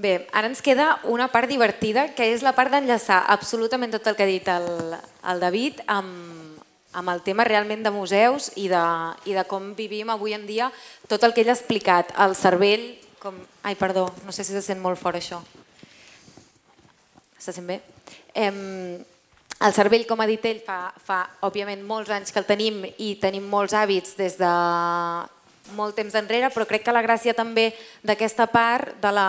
Bé, ara ens queda una part divertida, que és la part d'enllaçar absolutament tot el que ha dit el, el David amb, amb el tema realment de museus i de, i de com vivim avui en dia tot el que ell ha explicat. El cervell, com... Ai, perdó, no sé si se sent molt fort això. Se sent bé? Em, el cervell, com ha dit ell, fa, fa òbviament molts anys que el tenim i tenim molts hàbits des de molt temps enrere, però crec que la gràcia també d'aquesta part de la,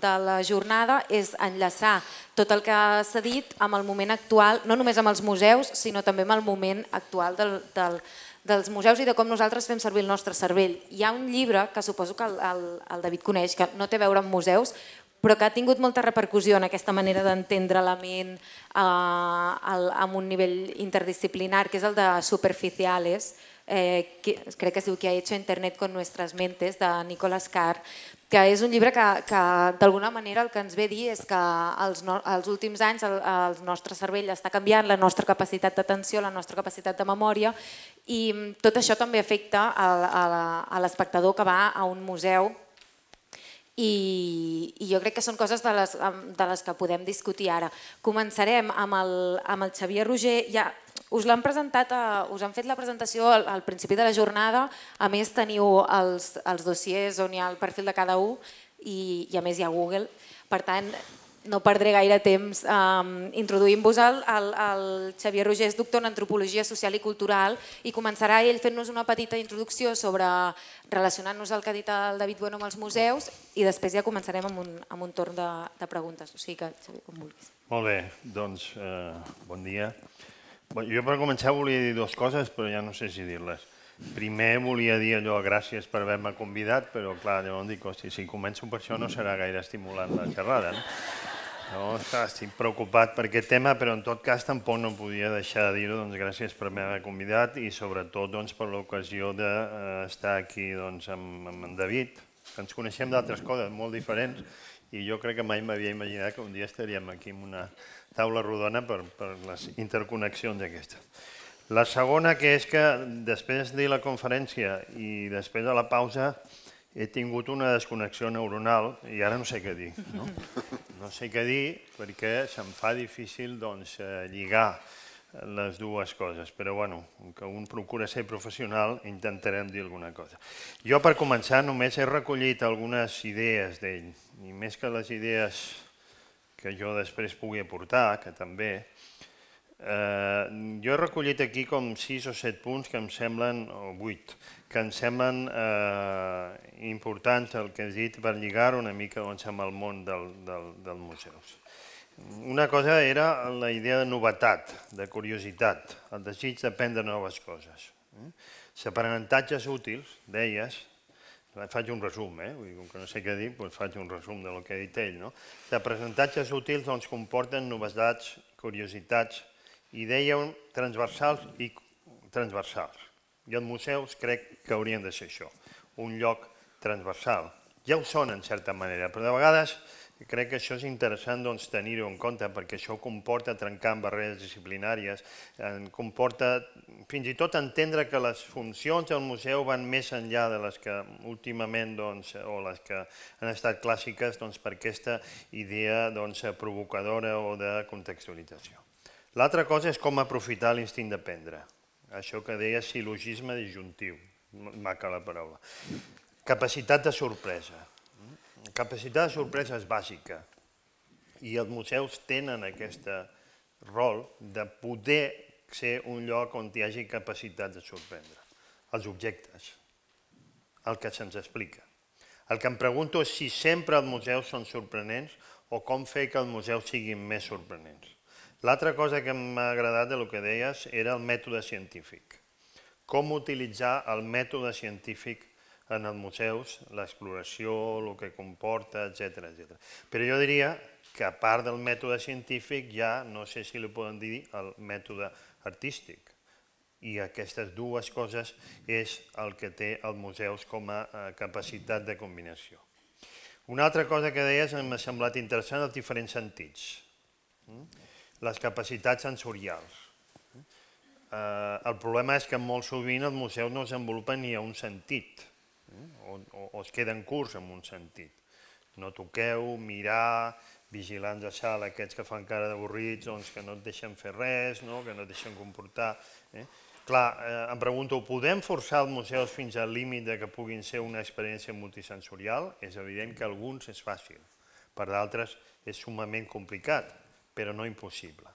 de la jornada és enllaçar tot el que s'ha dit amb el moment actual, no només amb els museus, sinó també amb el moment actual del, del, dels museus i de com nosaltres fem servir el nostre cervell. Hi ha un llibre que suposo que el, el, el David coneix, que no té a veure amb museus, però que ha tingut molta repercussió en aquesta manera d'entendre la ment eh, amb un nivell interdisciplinar, que és el de Superficiales, eh, que, crec que es diu que ha hecho Internet con nuestras mentes, de Nicolas Carr, que és un llibre que, que d'alguna manera el que ens ve dir és que els, no, els últims anys el, el nostre cervell està canviant, la nostra capacitat d'atenció, la nostra capacitat de memòria i tot això també afecta a, a l'espectador que va a un museu i, i jo crec que són coses de les, de les que podem discutir ara. Començarem amb el, amb el Xavier Roger. Ja, us l'han presentat, a, us han fet la presentació al, al principi de la jornada, a més teniu els, els dossiers on hi ha el perfil de cada un i, i a més hi ha Google. Per tant, no perdré gaire temps um, introduint-vos el, el, el Xavier Roger és doctor en Antropologia Social i Cultural i començarà ell fent-nos una petita introducció sobre relacionant-nos al que ha dit el David Bueno amb els museus i després ja començarem amb un, amb un torn de, de preguntes. O sigui que, Xavier, com vulguis. Molt bé, doncs eh, bon dia. Bon, jo per començar volia dir dues coses, però ja no sé si dir-les. Primer volia dir allò, gràcies per haver-me convidat, però clar, llavors dic, hosti, si començo per això no serà gaire estimulant la xerrada. No? No, estic preocupat per aquest tema, però en tot cas tampoc no podia deixar de dir-ho, doncs gràcies per haver convidat i sobretot doncs, per l'ocasió d'estar aquí doncs, amb, amb en David, que ens coneixem d'altres coses molt diferents i jo crec que mai m'havia imaginat que un dia estaríem aquí en una taula rodona per, per les interconnexions aquestes. La segona, que és que després de la conferència i després de la pausa, he tingut una desconnexió neuronal i ara no sé què dir. No, no sé què dir perquè se'm fa difícil doncs, eh, lligar les dues coses, però bueno, que un procura ser professional, intentarem dir alguna cosa. Jo, per començar, només he recollit algunes idees d'ell, i més que les idees que jo després pugui aportar, que també, Eh, jo he recollit aquí com 6 o 7 punts que em semblen, o 8, que em semblen eh, importants el que has dit per lligar una mica doncs, amb el món del, del, dels museus. Una cosa era la idea de novetat, de curiositat, el desig d'aprendre noves coses. Els aprenentatges útils, deies, faig un resum, eh? Vull dir, com que no sé què dir, doncs faig un resum del que ha dit ell. No? Els aprenentatges útils doncs, comporten novetats, curiositats, i dèieu transversals i transversals. I els museus crec que haurien de ser això, un lloc transversal. Ja ho són en certa manera, però de vegades crec que això és interessant doncs, tenir-ho en compte perquè això comporta trencar barreres disciplinàries, comporta fins i tot entendre que les funcions del museu van més enllà de les que últimament doncs, o les que han estat clàssiques doncs, per aquesta idea doncs, provocadora o de contextualització. L'altra cosa és com aprofitar l'instint d'aprendre. Això que deia silogisme disjuntiu, maca la paraula. Capacitat de sorpresa. Capacitat de sorpresa és bàsica i els museus tenen aquest rol de poder ser un lloc on hi hagi capacitat de sorprendre. Els objectes, el que se'ns explica. El que em pregunto és si sempre els museus són sorprenents o com fer que els museus siguin més sorprenents. L'altra cosa que m'ha agradat del que deies era el mètode científic. Com utilitzar el mètode científic en els museus, l'exploració, el que comporta, etc etc. Però jo diria que a part del mètode científic ja, no sé si li poden dir, el mètode artístic. I aquestes dues coses és el que té els museus com a eh, capacitat de combinació. Una altra cosa que deies m'ha semblat interessant, els diferents sentits. Mm? les capacitats sensorials. Eh, el problema és que molt sovint els museus no desenvolupen ni a un sentit? O, o, o es queden curts en un sentit. no toqueu, mirar, vigilants de sala, aquests que fan cara d'avorrits, doncs que no et deixen fer res, no? que no et deixen comportar. Eh? Clar, eh, em pregunto, podem forçar els museus fins al límit de que puguin ser una experiència multisensorial? És evident que alguns és fàcil, per d'altres és sumament complicat, però no impossible.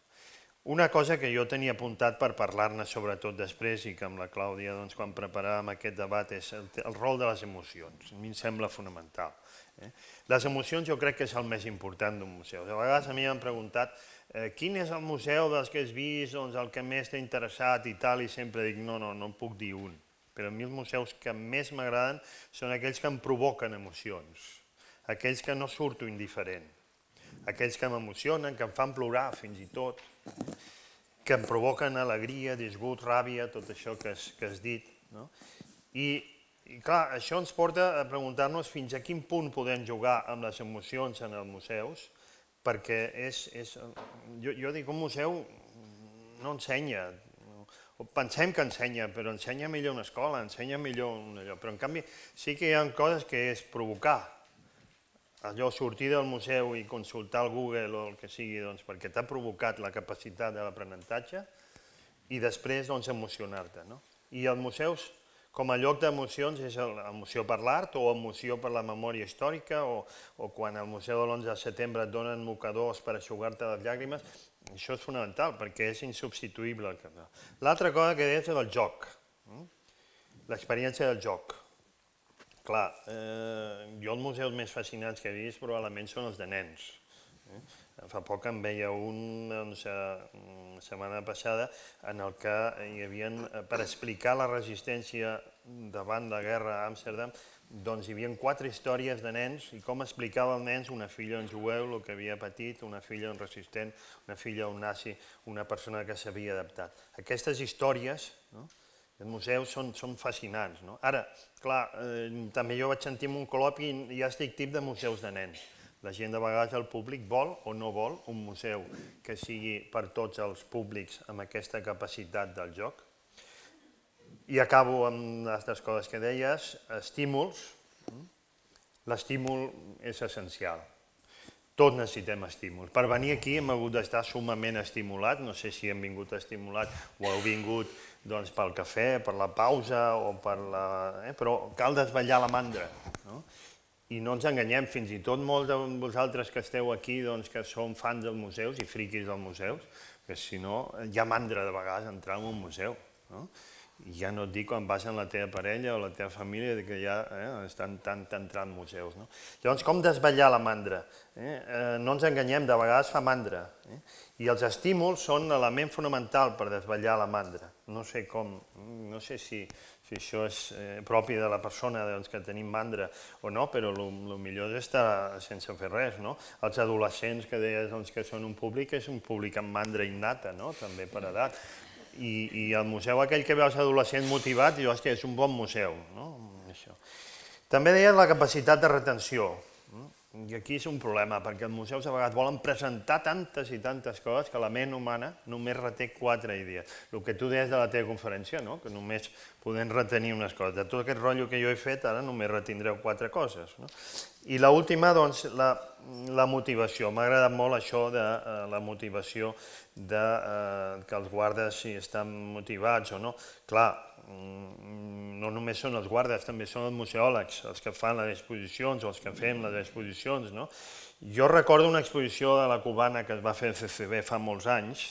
Una cosa que jo tenia apuntat per parlar-ne sobretot després i que amb la Clàudia doncs, quan preparàvem aquest debat és el, el rol de les emocions. A mi em sembla fonamental. Eh? Les emocions jo crec que és el més important d'un museu. De vegades a mi m'han preguntat eh, quin és el museu dels que has vist, doncs, el que més t'ha interessat i tal, i sempre dic no, no, no en puc dir un. Però a mi els museus que més m'agraden són aquells que em provoquen emocions, aquells que no surto indiferent, aquells que m'emocionen, que em fan plorar fins i tot, que em provoquen alegria, disgust, ràbia, tot això que has, que has dit. No? I, i clar, això ens porta a preguntar-nos fins a quin punt podem jugar amb les emocions en els museus, perquè és, és, jo, jo dic, un museu no ensenya, pensem que ensenya, però ensenya millor una escola, ensenya millor un allò, però en canvi sí que hi ha coses que és provocar, allò sortir del museu i consultar el Google o el que sigui, doncs, perquè t'ha provocat la capacitat de l'aprenentatge i després doncs, emocionar-te. No? I els museus com a lloc d'emocions és emoció per l'art o emoció per la memòria històrica o, o quan al Museu de l'11 de setembre et donen mocadors per aixugar-te les llàgrimes, això és fonamental perquè és insubstituïble. L'altra cosa que deies és el joc, hm? l'experiència del joc. Clar, eh, jo els museus més fascinants que he vist probablement són els de nens. Eh? Fa poc en veia un, doncs, la setmana passada, en el que hi havia, per explicar la resistència davant la guerra a Amsterdam, doncs hi havia quatre històries de nens i com explicava als nens una filla en jueu, el que havia patit, una filla un resistent, una filla un nazi, una persona que s'havia adaptat. Aquestes històries, no? Els museus són, són fascinants. No? Ara, clar, eh, també jo vaig sentir en un col·loqui i ja estic tip de museus de nens. La gent de vegades, el públic, vol o no vol un museu que sigui per tots els públics amb aquesta capacitat del joc. I acabo amb les coses que deies, estímuls. L'estímul és essencial. Tots necessitem estímuls. Per venir aquí hem hagut d'estar sumament estimulat, no sé si hem vingut estimulat o heu vingut doncs, pel cafè, per la pausa o per la... Eh? però cal desvetllar la mandra. No? I no ens enganyem, fins i tot molts de vosaltres que esteu aquí, doncs, que som fans dels museus i friquis dels museus, que si no, hi ha mandra de vegades entrar en un museu. No? Ja no et dic quan vas amb la teva parella o la teva família que ja eh, estan tant entrant museus. No? Llavors, com desvetllar la mandra? Eh? Eh, no ens enganyem, de vegades fa mandra. Eh? I els estímuls són l'element fonamental per desvetllar la mandra. No sé com, no sé si, si això és eh, propi de la persona doncs, que tenim mandra o no, però el millor és estar sense fer res. No? Els adolescents que deies doncs, que són un públic és un públic amb mandra innata, no? també per edat. I, I el museu aquell que veus adolescent motivat, i, hòstia, és un bon museu. No? Això. També deies la capacitat de retenció. I aquí és un problema, perquè els museus a vegades volen presentar tantes i tantes coses que la ment humana només reté quatre idees. El que tu deies de la teva conferència, no? que només podem retenir unes coses. De tot aquest rotllo que jo he fet, ara només retindreu quatre coses. No? I l'última, doncs, la, la motivació. M'ha agradat molt això de uh, la motivació de uh, que els guardes si estan motivats o no. Clar, no només són els guardes, també són els museòlegs, els que fan les exposicions o els que fem les exposicions. No? Jo recordo una exposició de la cubana que es va fer al CCB fa molts anys,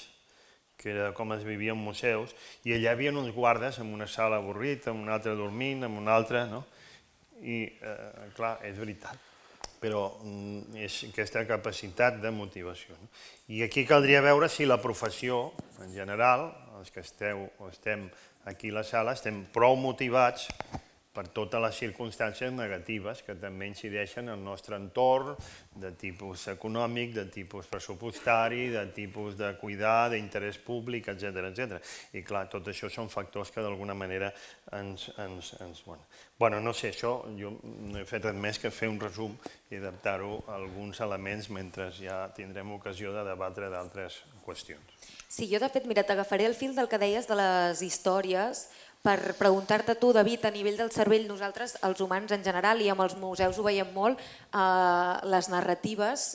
que era com es vivia en museus, i allà hi havia uns guardes en una sala avorrit, en una altra dormint, en una altra, no? I, eh, clar, és veritat, però mm, és aquesta capacitat de motivació. No? I aquí caldria veure si la professió, en general, els que esteu o estem aquí a la sala estem prou motivats per totes les circumstàncies negatives que també incideixen en el nostre entorn, de tipus econòmic, de tipus pressupostari, de tipus de cuidar, d'interès públic, etc etc. I clar, tot això són factors que d'alguna manera ens... ens, ens bueno. bueno, no sé, això jo no he fet res més que fer un resum i adaptar-ho a alguns elements mentre ja tindrem ocasió de debatre d'altres qüestions. Sí, jo de fet, mira, t'agafaré el fil del que deies de les històries, per preguntar-te tu, David, a nivell del cervell, nosaltres, els humans en general, i amb els museus ho veiem molt, eh, les narratives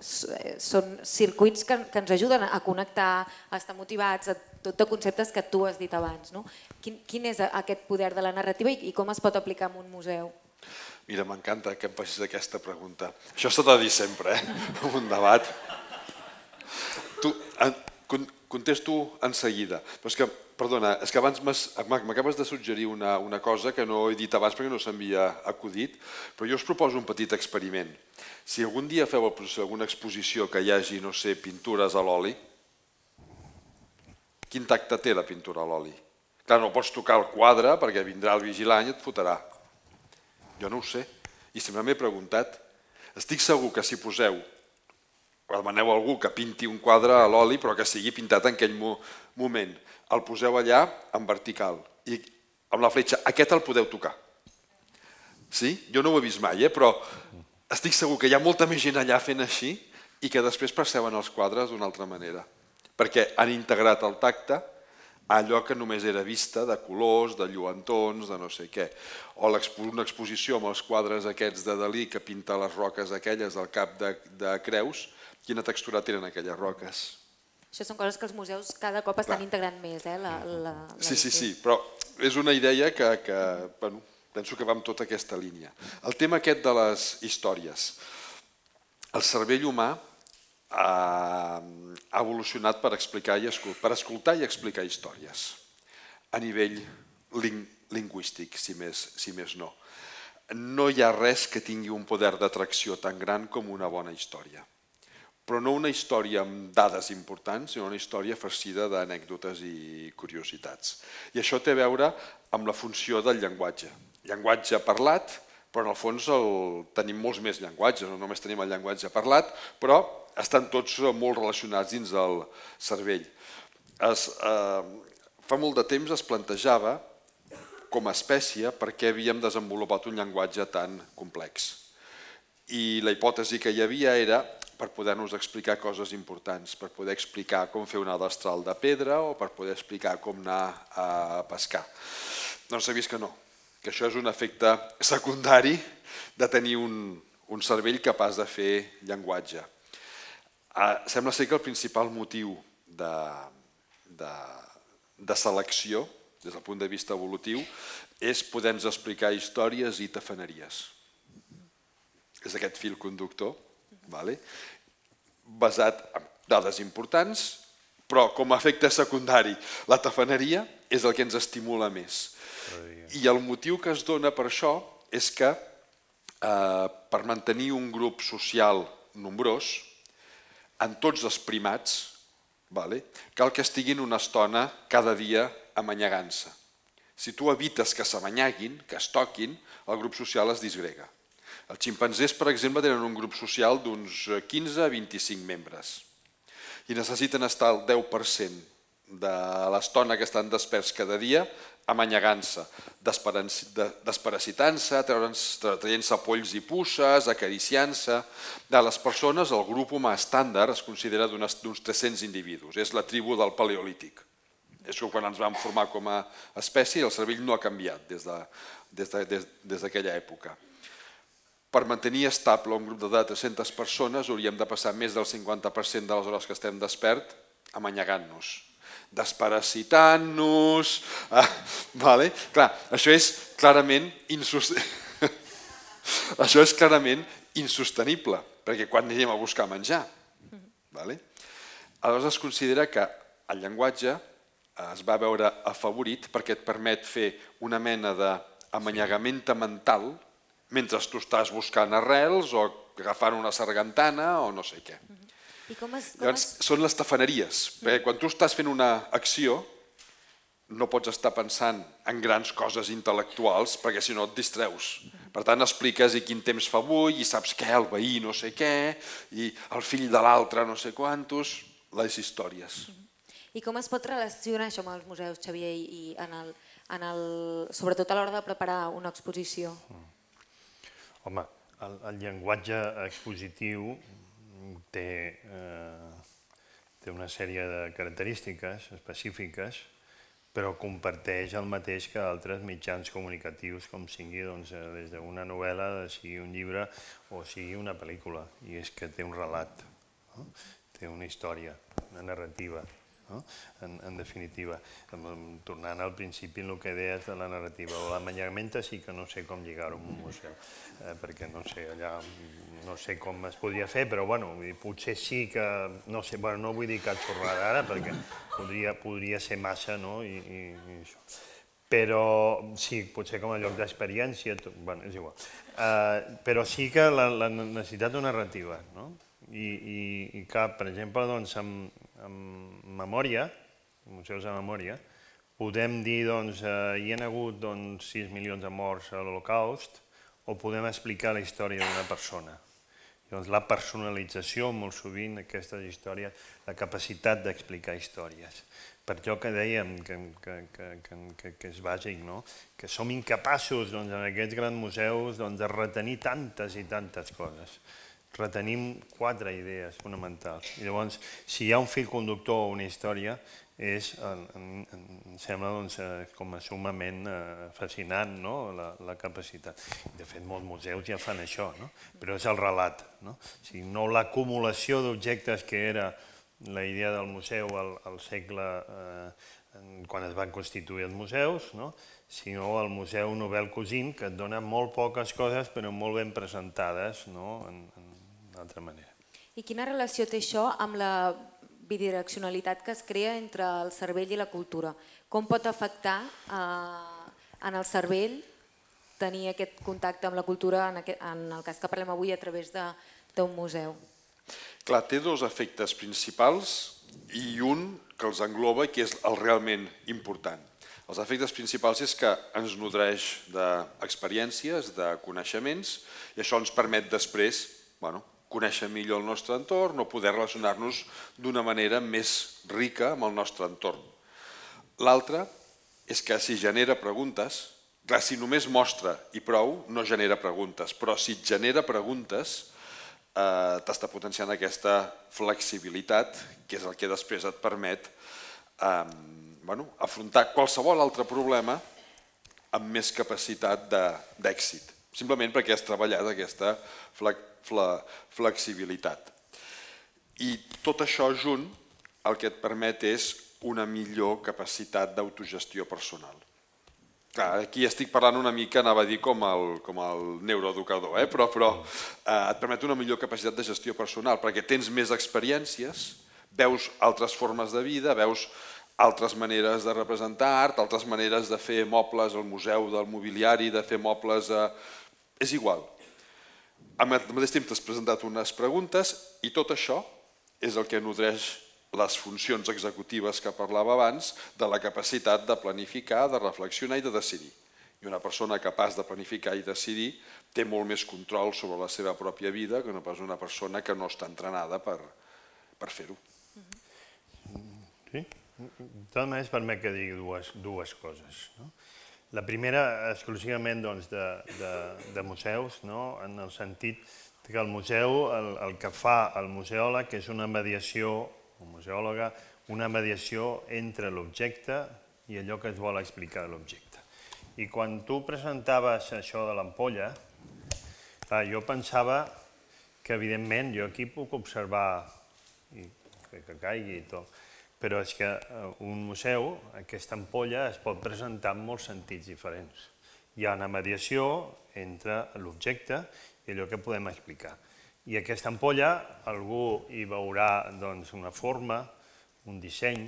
eh, són circuits que, que ens ajuden a connectar, a estar motivats, a tot de conceptes que tu has dit abans. No? Quin, quin és aquest poder de la narrativa i, i com es pot aplicar en un museu? Mira, m'encanta que em facis aquesta pregunta. Això s'ha de dir sempre, eh? un debat. Tu, en, contesto en seguida. Però és que, perdona, és que abans m'acabes de suggerir una, una cosa que no he dit abans perquè no s'havia acudit, però jo us proposo un petit experiment. Si algun dia feu alguna exposició que hi hagi, no sé, pintures a l'oli, quin tacte té la pintura a l'oli? Clar, no pots tocar el quadre perquè vindrà el vigilant i et fotrà. Jo no ho sé. I sempre m'he preguntat, estic segur que si poseu, o demaneu a algú que pinti un quadre a l'oli però que sigui pintat en aquell moment, el poseu allà en vertical i amb la fletxa, aquest el podeu tocar. Sí? Jo no ho he vist mai, eh? però estic segur que hi ha molta més gent allà fent així i que després perceben els quadres d'una altra manera, perquè han integrat el tacte allò que només era vista de colors, de lluentons, de no sé què. O una exposició amb els quadres aquests de Dalí que pinta les roques aquelles al cap de, de Creus, quina textura tenen aquelles roques. Això són coses que els museus cada cop estan Clar. integrant més, eh? La, la, la sí, sí, sí, però és una idea que, que bueno, penso que va amb tota aquesta línia. El tema aquest de les històries. El cervell humà ha, ha evolucionat per, explicar i per escoltar i explicar històries a nivell ling, lingüístic, si més, si més no. No hi ha res que tingui un poder d'atracció tan gran com una bona història. Però no una història amb dades importants, sinó una història farcida d'anècdotes i curiositats. I això té a veure amb la funció del llenguatge. Llenguatge parlat, però en el fons el, tenim molts més llenguatges, no només tenim el llenguatge parlat, però estan tots molt relacionats dins del cervell. Es, eh, fa molt de temps es plantejava com a espècie per què havíem desenvolupat un llenguatge tan complex. I la hipòtesi que hi havia era per poder-nos explicar coses importants, per poder explicar com fer una destral de pedra o per poder explicar com anar a pescar. Doncs s'ha vist que no, que això és un efecte secundari de tenir un, un cervell capaç de fer llenguatge. Ah, sembla ser que el principal motiu de, de, de selecció, des del punt de vista evolutiu, és poder-nos explicar històries i tafaneries. És aquest fil conductor, vale? basat en dades importants, però com a efecte secundari la tafaneria és el que ens estimula més. I el motiu que es dona per això és que eh, per mantenir un grup social nombrós, en tots els primats, vale? cal que estiguin una estona cada dia amanyagant-se. Si tu evites que s'amanyaguin, que es toquin, el grup social es disgrega. Els ximpanzés, per exemple, tenen un grup social d'uns 15 a 25 membres i necessiten estar al 10% de l'estona que estan desperts cada dia amanyagant-se, desparasitant-se, traient-se polls i puces, acariciant-se. De les persones, el grup humà estàndard es considera d'uns 300 individus, és la tribu del paleolític. És que quan ens vam formar com a espècie el cervell no ha canviat des d'aquella de, des de, època. Per mantenir estable un grup de 300 persones hauríem de passar més del 50% de les hores que estem despert amanyagant-nos desparasitant-nos... Ah, vale? Clar, això és clarament insostenible. això és clarament insostenible, perquè quan anem a buscar menjar. Vale? Aleshores es considera que el llenguatge es va veure afavorit perquè et permet fer una mena d'amanyagament mental mentre tu estàs buscant arrels o agafant una sargantana o no sé què. I com es, com Llavors, es... són les tafaneries, mm. perquè quan tu estàs fent una acció no pots estar pensant en grans coses intel·lectuals perquè si no et distreus. Per tant, expliques i quin temps fa avui, i saps què, el veí no sé què, i el fill de l'altre no sé quantos, les històries. I com es pot relacionar això amb els museus, Xavier, i en el, en el, sobretot a l'hora de preparar una exposició? Home, el, el llenguatge expositiu té, eh, té una sèrie de característiques específiques però comparteix el mateix que altres mitjans comunicatius, com sigui doncs, eh, des d'una novel·la, sigui un llibre o sigui una pel·lícula, i és que té un relat, no? té una història, una narrativa, no? en, en definitiva. Tornant al principi el que deies de la narrativa, o la sí que no sé com lligar-ho amb un museu, eh, perquè no sé, allà no sé com es podria fer, però bueno, potser sí que, no sé, bueno, no vull dir cap xorrada ara, perquè podria, podria ser massa, no? I, i, i això. Però sí, potser com a lloc d'experiència, bueno, és igual. Uh, però sí que la, la necessitat d'una narrativa, no? I, i, i que, per exemple, doncs, amb, amb memòria, museus de memòria, podem dir, doncs, uh, hi ha hagut doncs, 6 milions de morts a l'Holocaust, o podem explicar la història d'una persona. Llavors, la personalització, molt sovint, aquestes històries, la capacitat d'explicar històries. Per això que dèiem que, que, que, que, que és bàsic, no? que som incapaços doncs, en aquests grans museus doncs, de retenir tantes i tantes coses. Retenim quatre idees fonamentals. I llavors, si hi ha un fil conductor o una història, és, em, em sembla doncs, eh, com a sumament eh, fascinant no? la, la capacitat. De fet, molts museus ja fan això, no? però és el relat. No, o sigui, no l'acumulació d'objectes que era la idea del museu al, al segle, eh, quan es van constituir els museus, no? sinó el Museu Nobel Cousin, que et dona molt poques coses però molt ben presentades no? en, en d'altra manera. I quina relació té això amb la bidireccionalitat que es crea entre el cervell i la cultura. Com pot afectar eh, en el cervell tenir aquest contacte amb la cultura, en, aquest, en el cas que parlem avui, a través d'un museu? Clar, té dos efectes principals i un que els engloba i que és el realment important. Els efectes principals és que ens nodreix d'experiències, de coneixements, i això ens permet després bueno, conèixer millor el nostre entorn o poder relacionar-nos d'una manera més rica amb el nostre entorn. L'altre és que si genera preguntes, clar, si només mostra i prou, no genera preguntes, però si genera preguntes, eh, t'està potenciant aquesta flexibilitat, que és el que després et permet eh, bueno, afrontar qualsevol altre problema amb més capacitat d'èxit, simplement perquè has treballat aquesta flexibilitat flexibilitat. I tot això junt el que et permet és una millor capacitat d'autogestió personal. Aquí estic parlant una mica, anava a dir com el, com el neuroeducador, eh? però, però eh, et permet una millor capacitat de gestió personal, perquè tens més experiències, veus altres formes de vida, veus altres maneres de representar art, altres maneres de fer mobles al museu del mobiliari, de fer mobles... A... És igual, al mateix temps t'has presentat unes preguntes i tot això és el que nodreix les funcions executives que parlava abans de la capacitat de planificar, de reflexionar i de decidir. I una persona capaç de planificar i decidir té molt més control sobre la seva pròpia vida que no pas una persona que no està entrenada per, per fer-ho. Sí? De totes maneres, permet que digui dues, dues coses. No? La primera exclusivament doncs, de, de, de museus, no? en el sentit que el museu, el, el que fa el museòleg és una mediació, o museòloga, una mediació entre l'objecte i allò que es vol explicar de l'objecte. I quan tu presentaves això de l'ampolla, jo pensava que evidentment jo aquí puc observar i que caigui i tot, però és que eh, un museu, aquesta ampolla es pot presentar en molts sentits diferents. Hi ha una mediació entre l'objecte i allò que podem explicar. I aquesta ampolla, algú hi veurà doncs, una forma, un disseny,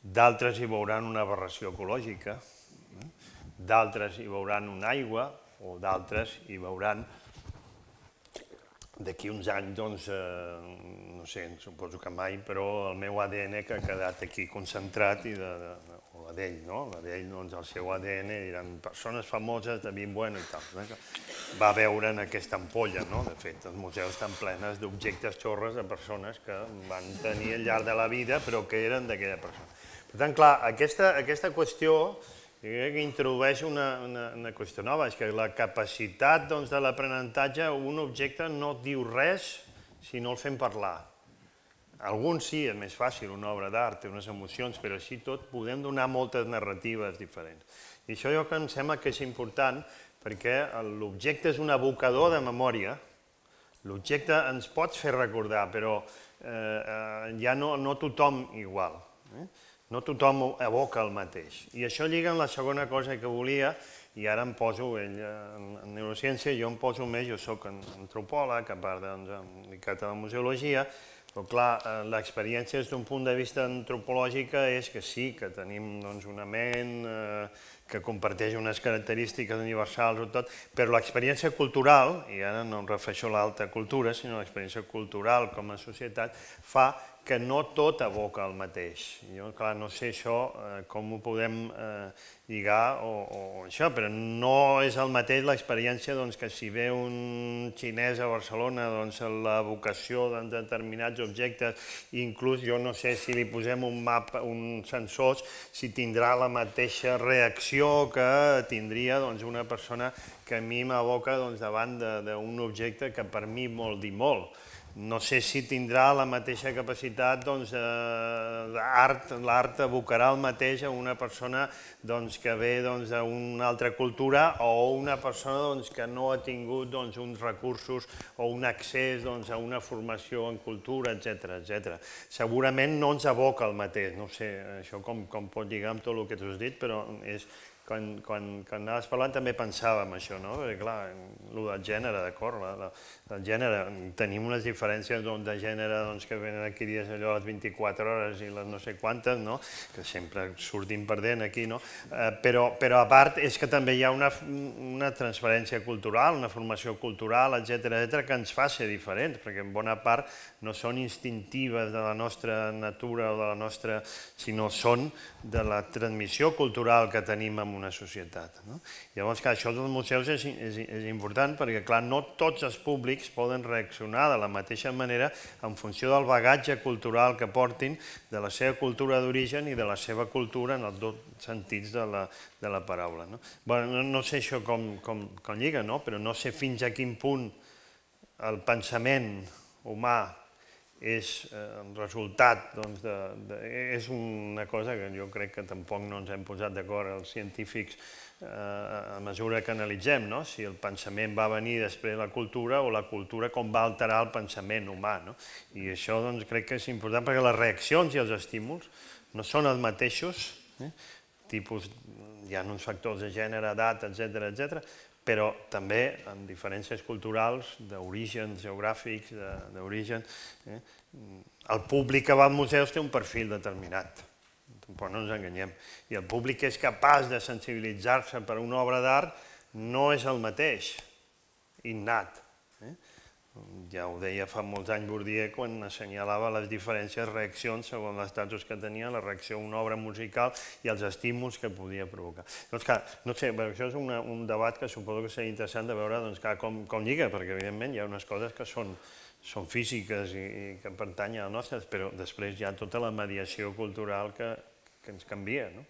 d'altres hi veuran una aberració ecològica, eh? d'altres hi veuran una aigua, o d'altres hi veuran d'aquí uns anys, doncs, eh, no sé, suposo que mai, però el meu ADN que ha quedat aquí concentrat, i de, de, o la d'ell, no? La d'ell, doncs, el seu ADN eren persones famoses de Vin Bueno i tal. No? Va veure en aquesta ampolla, no? De fet, els museus estan plenes d'objectes xorres de persones que van tenir al llarg de la vida, però que eren d'aquella persona. Per tant, clar, aquesta, aquesta qüestió jo crec que introdueix una, una, una qüestió nova, és que la capacitat doncs, de l'aprenentatge, un objecte no diu res si no el fem parlar. alguns sí, és més fàcil, una obra d'art, té unes emocions, però així tot podem donar moltes narratives diferents. I això jo que em sembla que és important perquè l'objecte és un abocador de memòria, l'objecte ens pot fer recordar, però eh, eh, ja no, no tothom igual. Eh? No tothom evoca el mateix. I això lliga amb la segona cosa que volia, i ara em poso, ell, en, en neurociència, jo em poso més, jo sóc antropòleg, a part doncs, dedicat a la museologia, però clar, eh, l'experiència des d'un punt de vista antropològic és que sí, que tenim doncs, una ment eh, que comparteix unes característiques universals o tot, però l'experiència cultural, i ara no em refereixo a l'alta cultura, sinó l'experiència cultural com a societat, fa que no tot evoca el mateix. Jo, clar, no sé això eh, com ho podem eh, lligar o, o això, però no és el mateix l'experiència doncs, que si ve un xinès a Barcelona, doncs la vocació de determinats objectes, inclús jo no sé si li posem un mapa, un sensors, si tindrà la mateixa reacció que tindria doncs, una persona que a mi m'aboca doncs, davant d'un objecte que per mi vol dir molt no sé si tindrà la mateixa capacitat, doncs, l'art l'art abocarà el mateix a una persona doncs, que ve doncs, d'una altra cultura o una persona doncs, que no ha tingut doncs, uns recursos o un accés doncs, a una formació en cultura, etc etc. Segurament no ens aboca el mateix, no sé, això com, com pot lligar amb tot el que tu has dit, però és, quan, quan, quan anaves parlant també pensava en això, no? Perquè, clar, el del gènere, d'acord, el gènere, tenim unes diferències de gènere doncs, que venen aquí dies allò a les 24 hores i les no sé quantes, no? que sempre sortim perdent aquí, no? Eh, però, però a part és que també hi ha una, una transferència cultural, una formació cultural, etc etc que ens fa ser diferents, perquè en bona part no són instintives de la nostra natura o de la nostra, sinó són de la transmissió cultural que tenim en una societat. No? Llavors, això dels museus és, és, és important perquè, clar, no tots els públics poden reaccionar de la mateixa manera en funció del bagatge cultural que portin, de la seva cultura d'origen i de la seva cultura en els dos sentits de la, de la paraula. No? Bueno, no, no sé això com, com, com lliga, no? però no sé fins a quin punt el pensament humà és eh, el resultat, doncs, de, de, és una cosa que jo crec que tampoc no ens hem posat d'acord els científics eh, a mesura que analitzem, no? si el pensament va venir després de la cultura o la cultura com va alterar el pensament humà. No? I això doncs, crec que és important perquè les reaccions i els estímuls no són els mateixos, eh? tipus, hi ha uns factors de gènere, edat, etc etc, però també amb diferències culturals, d'orígens geogràfics, d'origen. Eh? El públic que va als museus té un perfil determinat, tampoc no ens enganyem. I el públic que és capaç de sensibilitzar-se per una obra d'art no és el mateix, innat. Ja ho deia fa molts anys Bourdieu quan assenyalava les diferències reaccions segons l'estatus que tenia la reacció a una obra musical i els estímuls que podia provocar. Doncs clar, no sé, això és una, un debat que suposo que seria interessant de veure doncs, clar, com, com lliga, perquè evidentment hi ha unes coses que són, són físiques i, i que pertanyen a nostres, però després hi ha tota la mediació cultural que, que ens canvia. No?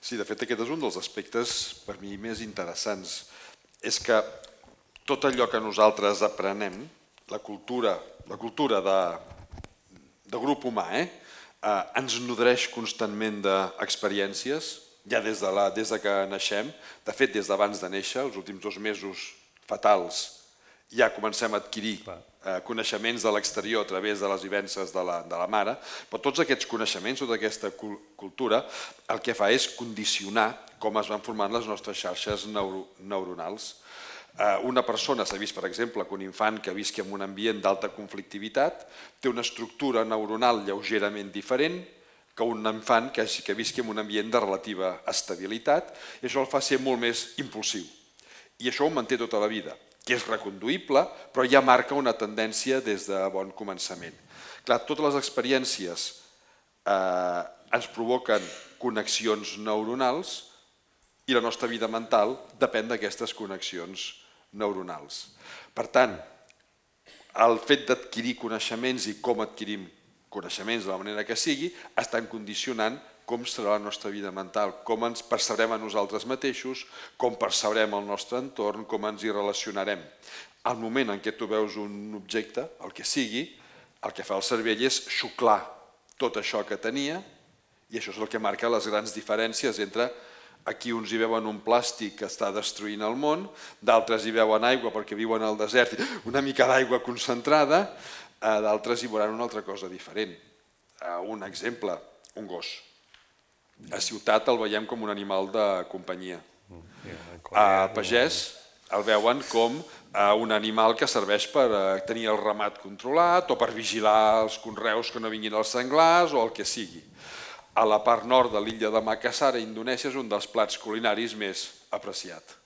Sí, de fet aquest és un dels aspectes per mi més interessants. És que tot allò que nosaltres aprenem, la cultura, la cultura de, de grup humà, eh? eh ens nodreix constantment d'experiències, ja des de, la, des de que naixem, de fet des d'abans de néixer, els últims dos mesos fatals, ja comencem a adquirir eh, coneixements de l'exterior a través de les vivències de la, de la mare, però tots aquests coneixements, tota aquesta cultura, el que fa és condicionar com es van formant les nostres xarxes neuro, neuronals. Eh, una persona s'ha vist, per exemple, que un infant que visqui en un ambient d'alta conflictivitat té una estructura neuronal lleugerament diferent que un infant que, que visqui en un ambient de relativa estabilitat i això el fa ser molt més impulsiu. I això ho manté tota la vida, que és reconduïble, però ja marca una tendència des de bon començament. Clar, totes les experiències eh, ens provoquen connexions neuronals i la nostra vida mental depèn d'aquestes connexions neuronals. Per tant, el fet d'adquirir coneixements i com adquirim coneixements de la manera que sigui, estan condicionant com serà la nostra vida mental, com ens percebrem a nosaltres mateixos, com percebrem el nostre entorn, com ens hi relacionarem. Al moment en què tu veus un objecte, el que sigui, El que fa el cervell és xuclar tot això que tenia i això és el que marca les grans diferències entre aquí uns hi veuen un plàstic que està destruint el món, d'altres hi veuen aigua perquè viuen al desert, una mica d'aigua concentrada, eh, d'altres hi veuran una altra cosa diferent. Eh, un exemple, un gos. A ciutat el veiem com un animal de companyia. A pagès el veuen com a un animal que serveix per eh, tenir el ramat controlat o per vigilar els conreus que no vinguin els senglars o el que sigui. A la part nord de l'illa de Makassar, a Indonèsia, és un dels plats culinaris més apreciat.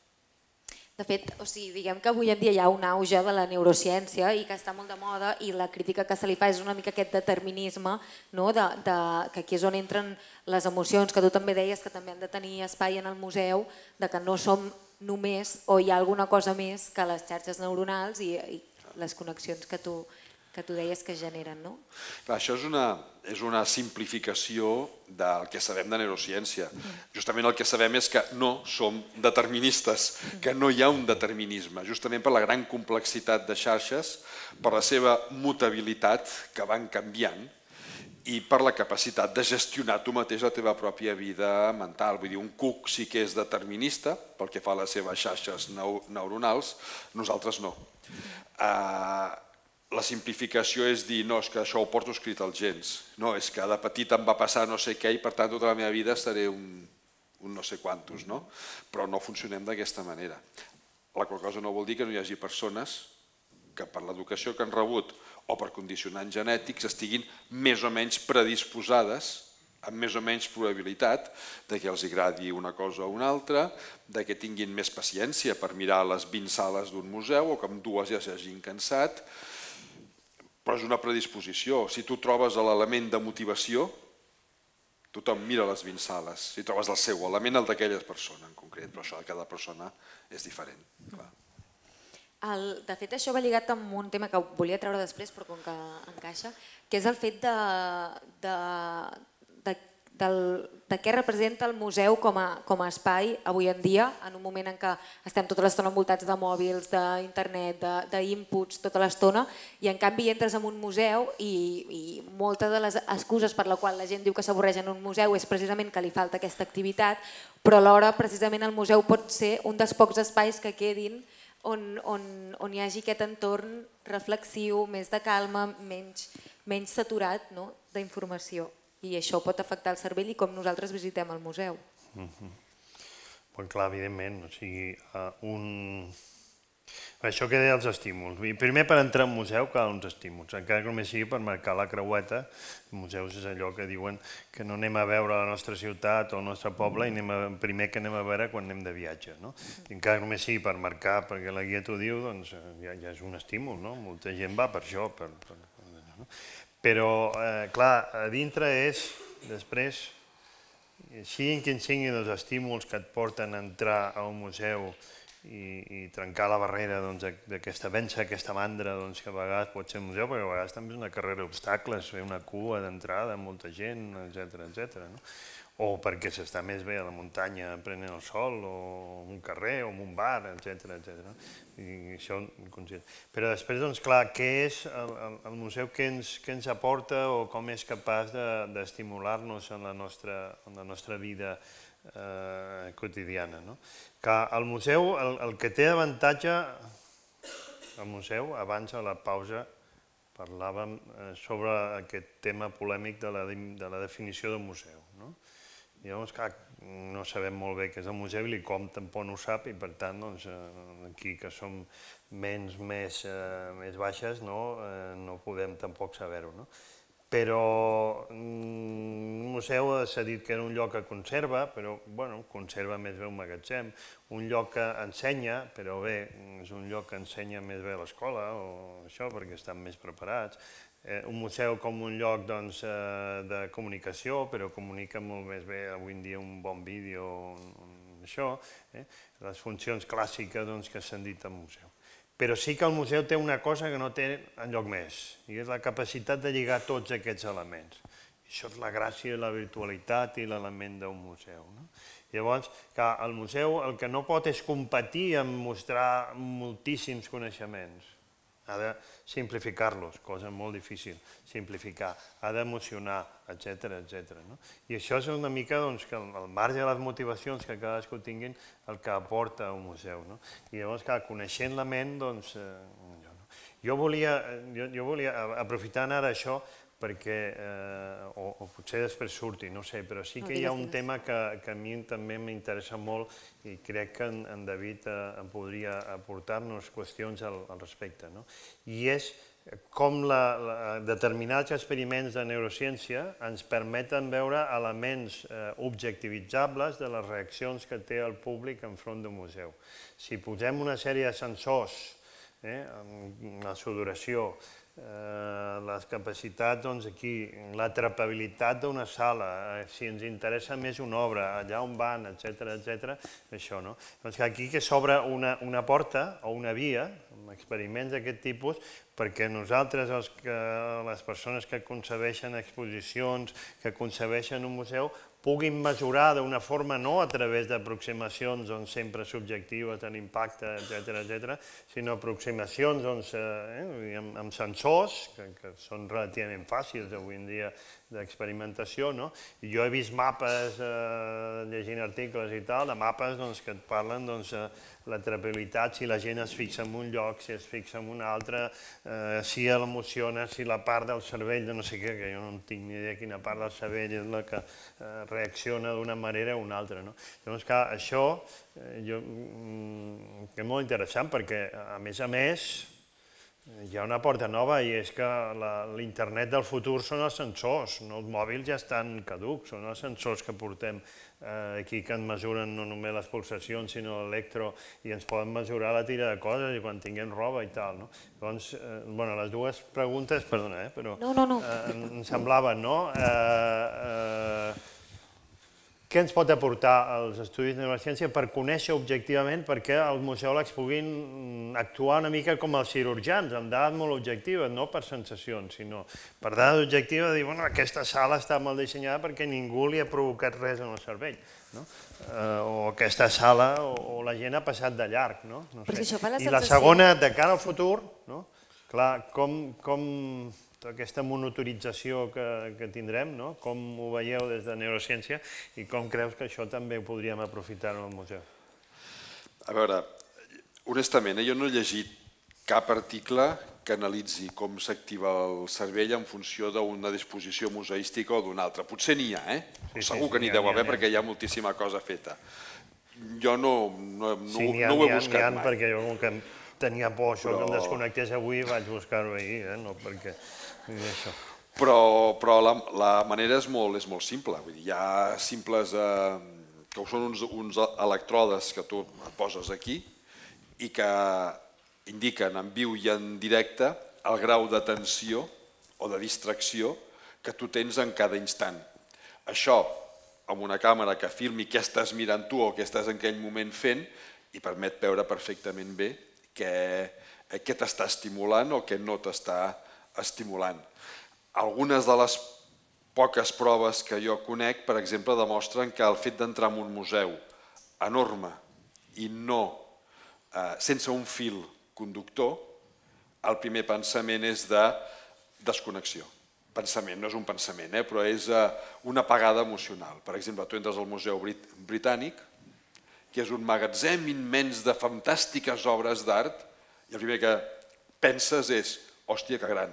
De fet, o sigui, diguem que avui en dia hi ha un auge de la neurociència i que està molt de moda i la crítica que se li fa és una mica aquest determinisme, no? de, de, que aquí és on entren les emocions, que tu també deies que també han de tenir espai en el museu, de que no som només o hi ha alguna cosa més que les xarxes neuronals i, i les connexions que tu, que tu deies que generen. No? Clar, això és una, és una simplificació del que sabem de neurociència. Justament el que sabem és que no som deterministes, que no hi ha un determinisme, justament per la gran complexitat de xarxes, per la seva mutabilitat que van canviant, i per la capacitat de gestionar tu mateix la teva pròpia vida mental. Vull dir, un cuc sí que és determinista pel que fa a les seves xarxes neuronals, nosaltres no. Uh, la simplificació és dir, no, és que això ho porto escrit als gens. No, és que de petit em va passar no sé què i per tant tota la meva vida estaré un, un no sé quantos, no? Però no funcionem d'aquesta manera. La qual cosa no vol dir que no hi hagi persones que per l'educació que han rebut o per condicionants genètics estiguin més o menys predisposades amb més o menys probabilitat de que els agradi una cosa o una altra, de que tinguin més paciència per mirar les 20 sales d'un museu o que amb dues ja s'hagin cansat, però és una predisposició. Si tu trobes l'element de motivació, tothom mira les 20 sales. Si trobes el seu element, el d'aquella persona en concret, però això de cada persona és diferent. Clar. El, de fet, això va lligat amb un tema que volia treure després, però com que encaixa, que és el fet de, de, de, del, de què representa el museu com a, com a espai avui en dia, en un moment en què estem tota l'estona envoltats de mòbils, d'internet, d'inputs tota l'estona, i en canvi entres en un museu i, i moltes de les excuses per la qual la gent diu que s'avorreix en un museu és precisament que li falta aquesta activitat, però alhora precisament el museu pot ser un dels pocs espais que quedin on, on, on hi hagi aquest entorn reflexiu, més de calma, menys, menys saturat no? d'informació. I això pot afectar el cervell i com nosaltres visitem el museu. Mm -hmm. Pues clar, evidentment, o sigui, uh, un, això que deia els estímuls. Primer, per entrar al museu cal uns estímuls, encara que només sigui per marcar la creueta. Museus és allò que diuen que no anem a veure la nostra ciutat o el nostre poble i anem a, primer que anem a veure quan anem de viatge. No? I encara que només sigui per marcar, perquè la guia t'ho diu, doncs ja, ja és un estímul. No? Molta gent va per això. Per, per, no? Però, eh, clar, a dintre és, després, siguin quins siguin els estímuls que et porten a entrar a un museu i, i trencar la barrera d'aquesta doncs, vèncer, aquesta mandra doncs, que a vegades pot ser un museu, perquè a vegades també és una carrera d'obstacles, fer una cua d'entrada, molta gent, etc etc. No? O perquè s'està més bé a la muntanya prenent el sol, o un carrer, o un bar, etc etc. I això Però després, doncs, clar, què és el, el, museu que ens, que ens aporta o com és capaç d'estimular-nos de, en, la nostra, en la nostra vida eh, quotidiana. No? Que el museu, el, el que té avantatge, el museu, abans a la pausa parlàvem eh, sobre aquest tema polèmic de la, de la definició del museu. No? Llavors, clar, no sabem molt bé què és el museu i com tampoc no ho sap i per tant, doncs, eh, aquí que som menys més, eh, més baixes, no, eh, no podem tampoc saber-ho. No? però un mm, museu s'ha dit que era un lloc que conserva, però bueno, conserva més bé un magatzem, un lloc que ensenya, però bé, és un lloc que ensenya més bé l'escola o això, perquè estan més preparats. Eh, un museu com un lloc doncs, eh, de comunicació, però comunica molt més bé avui en dia un bon vídeo, un, un, això, eh? les funcions clàssiques doncs, que s'han dit al museu. Però sí que el museu té una cosa que no té enlloc més, i és la capacitat de lligar tots aquests elements. Això és la gràcia la virtualitat i l'element d'un museu. No? Llavors, que el museu el que no pot és competir en mostrar moltíssims coneixements. Ha de simplificar-los, cosa molt difícil, simplificar, ha d'emocionar, etc etc. No? I això és una mica doncs, que al marge de les motivacions que cadascú tinguin, el que aporta un museu. No? I llavors, clar, coneixent la ment, doncs, eh, jo, no? jo, volia, jo, jo volia, aprofitant ara això, perquè, eh, o, o potser després surti, no sé, però sí que hi ha un tema que, que a mi també m'interessa molt i crec que en, en David eh, em podria aportar-nos qüestions al, al respecte. No? I és com la, la, determinats experiments de neurociència ens permeten veure elements eh, objectivitzables de les reaccions que té el públic enfront d'un museu. Si posem una sèrie de sensors, eh, la sudoració, les capacitats, doncs aquí, l'atrapabilitat d'una sala, eh, si ens interessa més una obra, allà on van, etc etc, això, no? Doncs que aquí que s'obre una, una porta o una via, amb experiments d'aquest tipus, perquè nosaltres, els que, les persones que concebeixen exposicions, que concebeixen un museu, puguin mesurar d'una forma no a través d'aproximacions doncs, sempre subjectives en impacte, etc etc, sinó aproximacions doncs, eh, amb, amb sensors, que, que són relativament fàcils avui en dia d'experimentació, no? I jo he vist mapes, eh, llegint articles i tal, de mapes doncs, que et parlen doncs, la trepabilitat, si la gent es fixa en un lloc, si es fixa en un altre, eh, si l'emociona, si la part del cervell de no sé què, que jo no tinc ni idea quina part del cervell és la que eh, reacciona d'una manera o una altra. No? Llavors, clar, això eh, jo, mm, és molt interessant perquè, a més a més, hi ha una porta nova i és que l'internet del futur són els sensors, no? els mòbils ja estan caducs, són els sensors que portem eh, aquí que ens mesuren no només les pulsacions sinó l'electro i ens poden mesurar la tira de coses i quan tinguem roba i tal. No? Doncs, eh, bueno, les dues preguntes, perdona, eh, però no, no, no. Eh, em semblaven, no? Eh, eh, què ens pot aportar els estudis de neurociència per conèixer objectivament perquè els museòlegs puguin actuar una mica com els cirurgians, amb dades molt objectives, no per sensacions, sinó per dades objectives, dir, bueno, aquesta sala està mal dissenyada perquè ningú li ha provocat res en el cervell, no? Eh, o aquesta sala, o, o la gent ha passat de llarg, no? no sé. la I la segona, de cara al futur, no? clar, com, com aquesta monitorització que, que tindrem, no? com ho veieu des de neurociència i com creus que això també ho podríem aprofitar en el museu? A veure, honestament, eh, jo no he llegit cap article que analitzi com s'activa el cervell en funció d'una disposició museística o d'una altra. Potser n'hi ha, eh? Sí, Segur sí, que n'hi deu haver perquè hi ha moltíssima cosa feta. Jo no, no, no, sí, no ho he buscat mai. perquè jo com que tenia por això Però... que em desconnectés avui vaig buscar-ho ahir, eh? no perquè això. Però, però la, la manera és molt, és molt simple. Vull dir, hi ha simples, eh, que són uns, uns electrodes que tu poses aquí i que indiquen en viu i en directe el grau de tensió o de distracció que tu tens en cada instant. Això, amb una càmera que filmi què estàs mirant tu o què estàs en aquell moment fent, i permet veure perfectament bé què, què t'està estimulant o què no t'està estimulant. Algunes de les poques proves que jo conec, per exemple, demostren que el fet d'entrar en un museu enorme i no eh, sense un fil conductor, el primer pensament és de desconnexió. Pensament, no és un pensament, eh, però és eh, una apagada emocional. Per exemple, tu entres al Museu Brit Britànic, que és un magatzem immens de fantàstiques obres d'art, i el primer que penses és, hòstia, que gran,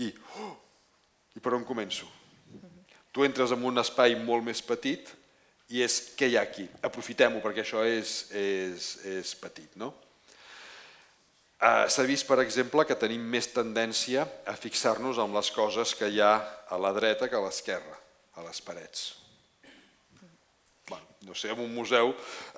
i, oh, i per on començo? Tu entres en un espai molt més petit i és què hi ha aquí? Aprofitem-ho perquè això és, és, és petit. No? Uh, S'ha vist, per exemple, que tenim més tendència a fixar-nos en les coses que hi ha a la dreta que a l'esquerra, a les parets no sé, en un museu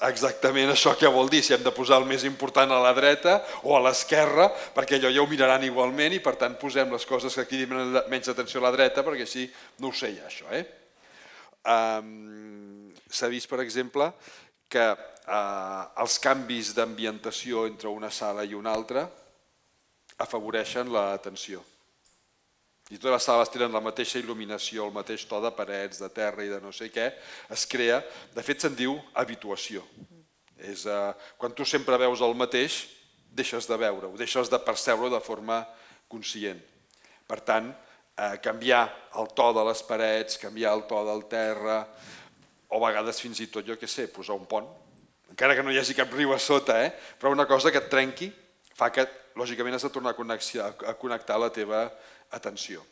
exactament això què vol dir, si hem de posar el més important a la dreta o a l'esquerra, perquè allò ja ho miraran igualment i per tant posem les coses que criden menys atenció a la dreta perquè així no ho sé ja això. Eh? Um, S'ha vist, per exemple, que uh, els canvis d'ambientació entre una sala i una altra afavoreixen l'atenció i totes les sales tenen la mateixa il·luminació, el mateix to de parets, de terra i de no sé què, es crea, de fet se'n diu habituació. És, eh, quan tu sempre veus el mateix, deixes de veure-ho, deixes de percebre de forma conscient. Per tant, eh, canviar el to de les parets, canviar el to del terra, o a vegades fins i tot, jo què sé, posar un pont, encara que no hi hagi cap riu a sota, eh? però una cosa que et trenqui fa que, lògicament, has de tornar a connectar la teva atenció.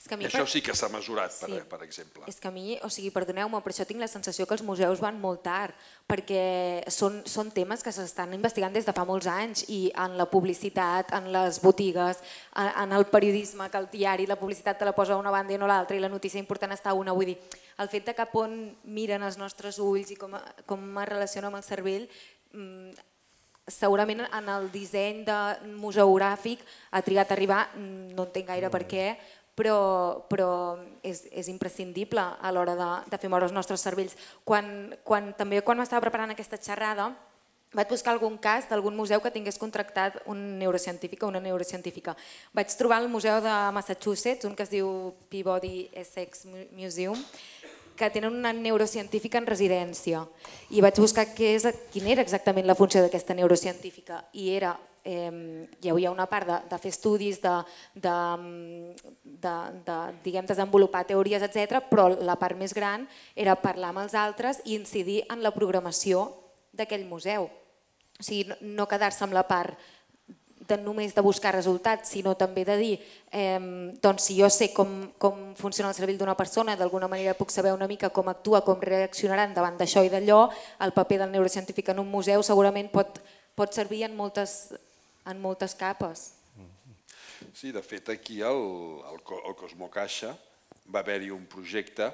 És que a mi això sí que s'ha mesurat, per, sí. per exemple. És que a mi, o sigui, perdoneu-me, per això tinc la sensació que els museus van molt tard, perquè són, són temes que s'estan investigant des de fa molts anys i en la publicitat, en les botigues, en el periodisme, que el diari, la publicitat te la posa una banda i no l'altra i la notícia important està una. Vull dir, el fet de cap on miren els nostres ulls i com, com es relaciona amb el cervell mm, segurament en el disseny de museogràfic ha trigat a arribar, mm, no entenc gaire per què, però, però és, és imprescindible a l'hora de, de fer moure els nostres cervells. Quan, quan, també quan m'estava preparant aquesta xerrada, vaig buscar algun cas d'algun museu que tingués contractat un neurocientífic o una neurocientífica. Vaig trobar el museu de Massachusetts, un que es diu Peabody Essex Museum, que tenen una neurocientífica en residència. I vaig buscar què és, quina era exactament la funció d'aquesta neurocientífica. I era eh, hi havia una part de, de fer estudis, de, de, de, de diguem, desenvolupar teories, etc, però la part més gran era parlar amb els altres i incidir en la programació d'aquell museu. O sigui, no, quedar-se amb la part de només de buscar resultats, sinó també de dir, eh, doncs si jo sé com, com funciona el cervell d'una persona, d'alguna manera puc saber una mica com actua, com reaccionaran davant d'això i d'allò, el paper del neurocientífic en un museu segurament pot, pot servir en moltes, en moltes capes. Sí, de fet aquí al, al, al Cosmocaixa va haver-hi un projecte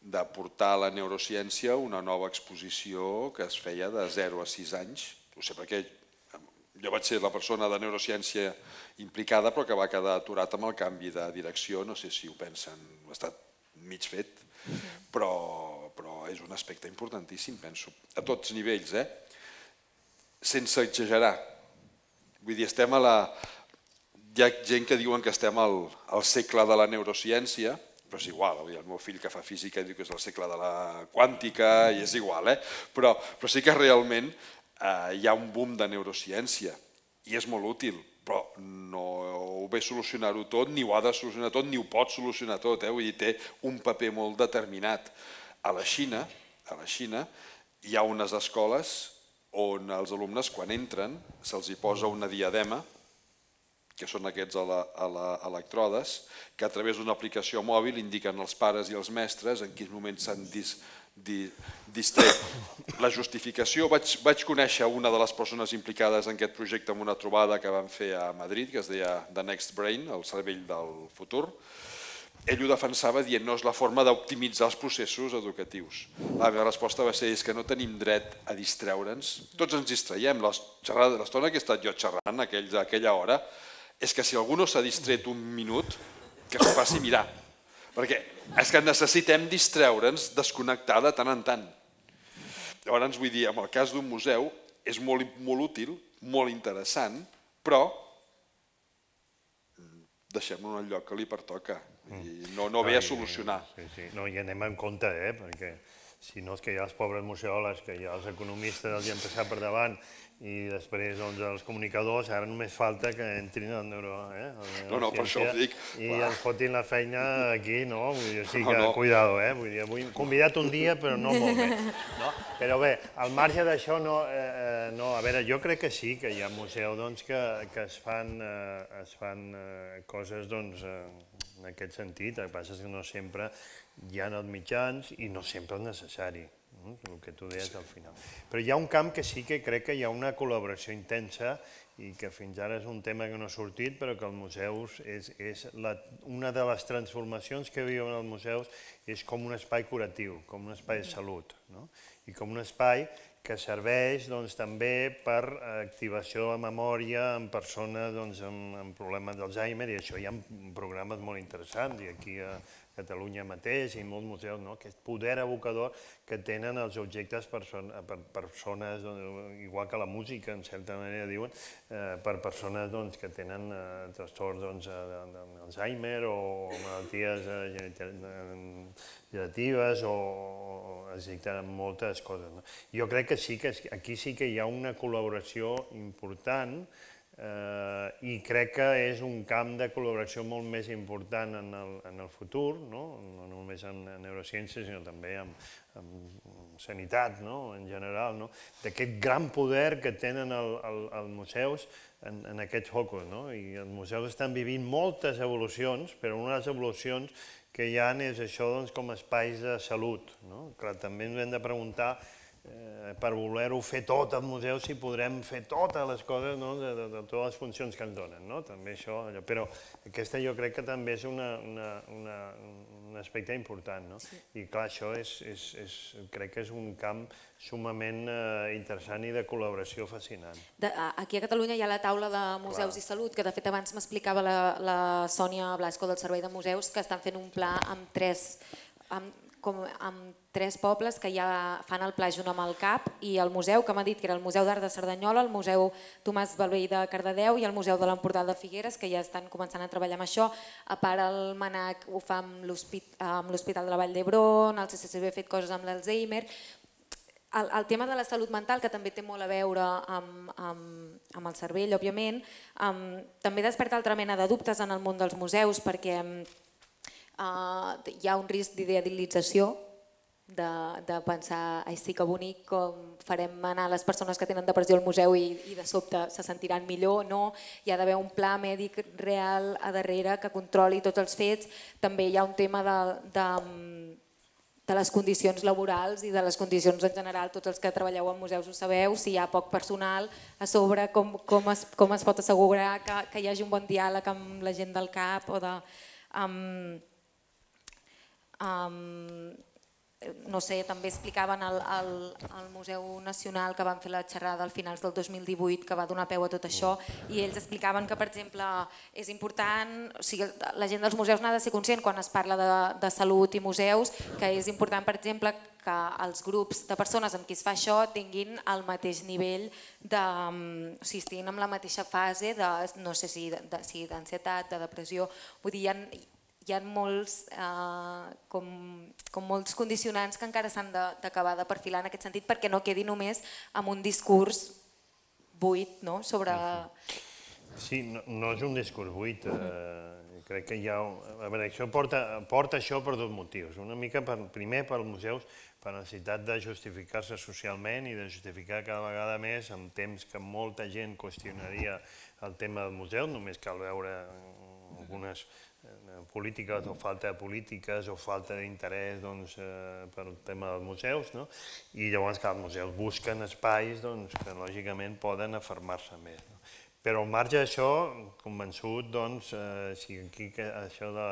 de portar a la neurociència una nova exposició que es feia de 0 a 6 anys. Ho sé perquè jo vaig ser la persona de neurociència implicada però que va quedar aturat amb el canvi de direcció, no sé si ho pensen, ha estat mig fet, però, però és un aspecte importantíssim, penso, a tots nivells, eh? sense exagerar, Vull dir, estem a la... Hi ha gent que diuen que estem al, al segle de la neurociència, però és igual, el meu fill que fa física diu que és el segle de la quàntica i és igual, eh? però, però sí que realment eh, hi ha un boom de neurociència i és molt útil, però no ho ve solucionar-ho tot, ni ho ha de solucionar tot, ni ho pot solucionar tot, eh? vull dir, té un paper molt determinat. A la Xina, a la Xina hi ha unes escoles on els alumnes quan entren se'ls hi posa una diadema, que són aquests electrodes, que a través d'una aplicació mòbil indiquen als pares i als mestres en quins moments s'han dis, di, distret. La justificació, vaig, vaig conèixer una de les persones implicades en aquest projecte en una trobada que van fer a Madrid, que es deia The Next Brain, el cervell del futur, ell ho defensava dient no és la forma d'optimitzar els processos educatius. La meva resposta va ser és que no tenim dret a distreure'ns. Tots ens distraiem. L'estona que he estat jo xerrant aquell, a aquella hora és que si algú no s'ha distret un minut, que s'ho faci mirar. Perquè és que necessitem distreure'ns, desconnectar de tant en tant. Llavors, vull dir, en el cas d'un museu, és molt, molt útil, molt interessant, però deixem-lo en el lloc que li pertoca. I no, no ve a solucionar. Sí, sí. No, i anem en compte, eh? perquè si no és que hi ha els pobres museòlegs, que hi ha els economistes els hi han passat per davant i després doncs, els comunicadors, ara només falta que entrin al neuro... Eh? no, no, per això ho dic. I ens fotin la feina aquí, no? Vull dir, sí que, no, no. cuidado, eh? Vull dir, avui convidat un dia, però no molt més. No? Però bé, al marge d'això, no, eh, eh, no, a veure, jo crec que sí, que hi ha museus doncs, que, que es fan, eh, es fan eh, coses doncs, eh, en aquest sentit. El que passa és que no sempre hi ha els mitjans i no sempre és necessari el que tu deies al final. Però hi ha un camp que sí que crec que hi ha una col·laboració intensa i que fins ara és un tema que no ha sortit, però que els museus és, és la, una de les transformacions que viuen els museus és com un espai curatiu, com un espai de salut, no? i com un espai que serveix doncs, també per activació de memòria en persones doncs, amb, amb problemes d'Alzheimer, i això hi ha programes molt interessants, i aquí a, Catalunya mateix i molts museus, no? aquest poder evocador que tenen els objectes per, per persones, doncs, igual que la música, en certa manera diuen, eh, per persones doncs, que tenen eh, trastorns doncs, d'Alzheimer o malalties eh, generatives o, es dicten moltes coses. No? Jo crec que sí que aquí sí que hi ha una col·laboració important eh, i crec que és un camp de col·laboració molt més important en el, en el futur, no, no només en, en neurociències, sinó també en, en sanitat no? en general, no? d'aquest gran poder que tenen el, el, els museus en, en aquests focus. No? I els museus estan vivint moltes evolucions, però les evolucions que hi ha és això doncs, com espais de salut. No? Clar, també ens hem de preguntar eh, per voler-ho fer tot al museu si podrem fer totes les coses, no? de, de, de totes les funcions que ens donen. No? També això, allò. Però aquesta jo crec que també és una, una, una, un aspecte important. No? Sí. I clar, això és, és, és, crec que és un camp sumament eh, interessant i de col·laboració fascinant. De, aquí a Catalunya hi ha la taula de museus clar. i salut, que de fet abans m'explicava la, la Sònia Blasco del Servei de Museus, que estan fent un pla amb tres, amb, com, amb tres pobles que ja fan el pla junt amb el CAP i el museu, que m'ha dit que era el Museu d'Art de Cerdanyola, el Museu Tomàs Balvell de Cardedeu i el Museu de l'Empordà de Figueres, que ja estan començant a treballar amb això. A part, el MANAC ho fa amb l'Hospital de la Vall d'Hebron, el CCCB ha fet coses amb l'Alzheimer, el, el tema de la salut mental, que també té molt a veure amb, amb, amb el cervell, òbviament, um, també desperta altra mena de dubtes en el món dels museus perquè uh, hi ha un risc d'idealització de, de pensar, ai sí que bonic, com farem anar les persones que tenen depressió al museu i, i de sobte se sentiran millor, no, hi ha d'haver un pla mèdic real a darrere que controli tots els fets, també hi ha un tema de, de, de les condicions laborals i de les condicions en general, tots els que treballeu en museus ho sabeu, si hi ha poc personal a sobre, com, com, es, com es pot assegurar que, que hi hagi un bon diàleg amb la gent del CAP o de... Um, um, no sé, també explicaven al, al, al Museu Nacional que van fer la xerrada al finals del 2018 que va donar peu a tot això i ells explicaven que, per exemple, és important, o sigui, la gent dels museus n'ha de ser conscient quan es parla de, de salut i museus, que és important, per exemple, que els grups de persones amb qui es fa això tinguin el mateix nivell de, o sigui, estiguin en la mateixa fase de, no sé si d'ansietat, de, de depressió, vull dir, hi ha, hi ha molts, eh, com, com molts condicionants que encara s'han d'acabar de, de perfilar en aquest sentit perquè no quedi només amb un discurs buit no? sobre... Sí, no, no és un discurs buit. Eh, crec que hi ha... A veure, això porta, porta això per dos motius. Una mica, per, primer, pels museus, per necessitat de justificar-se socialment i de justificar cada vegada més en temps que molta gent qüestionaria el tema del museu, només cal veure algunes polítiques o falta de polítiques o falta d'interès doncs, eh, el tema dels museus, no? i llavors que els museus busquen espais doncs, que lògicament poden afermar-se més. No? Però al marge d'això, convençut, doncs, eh, si aquí que això de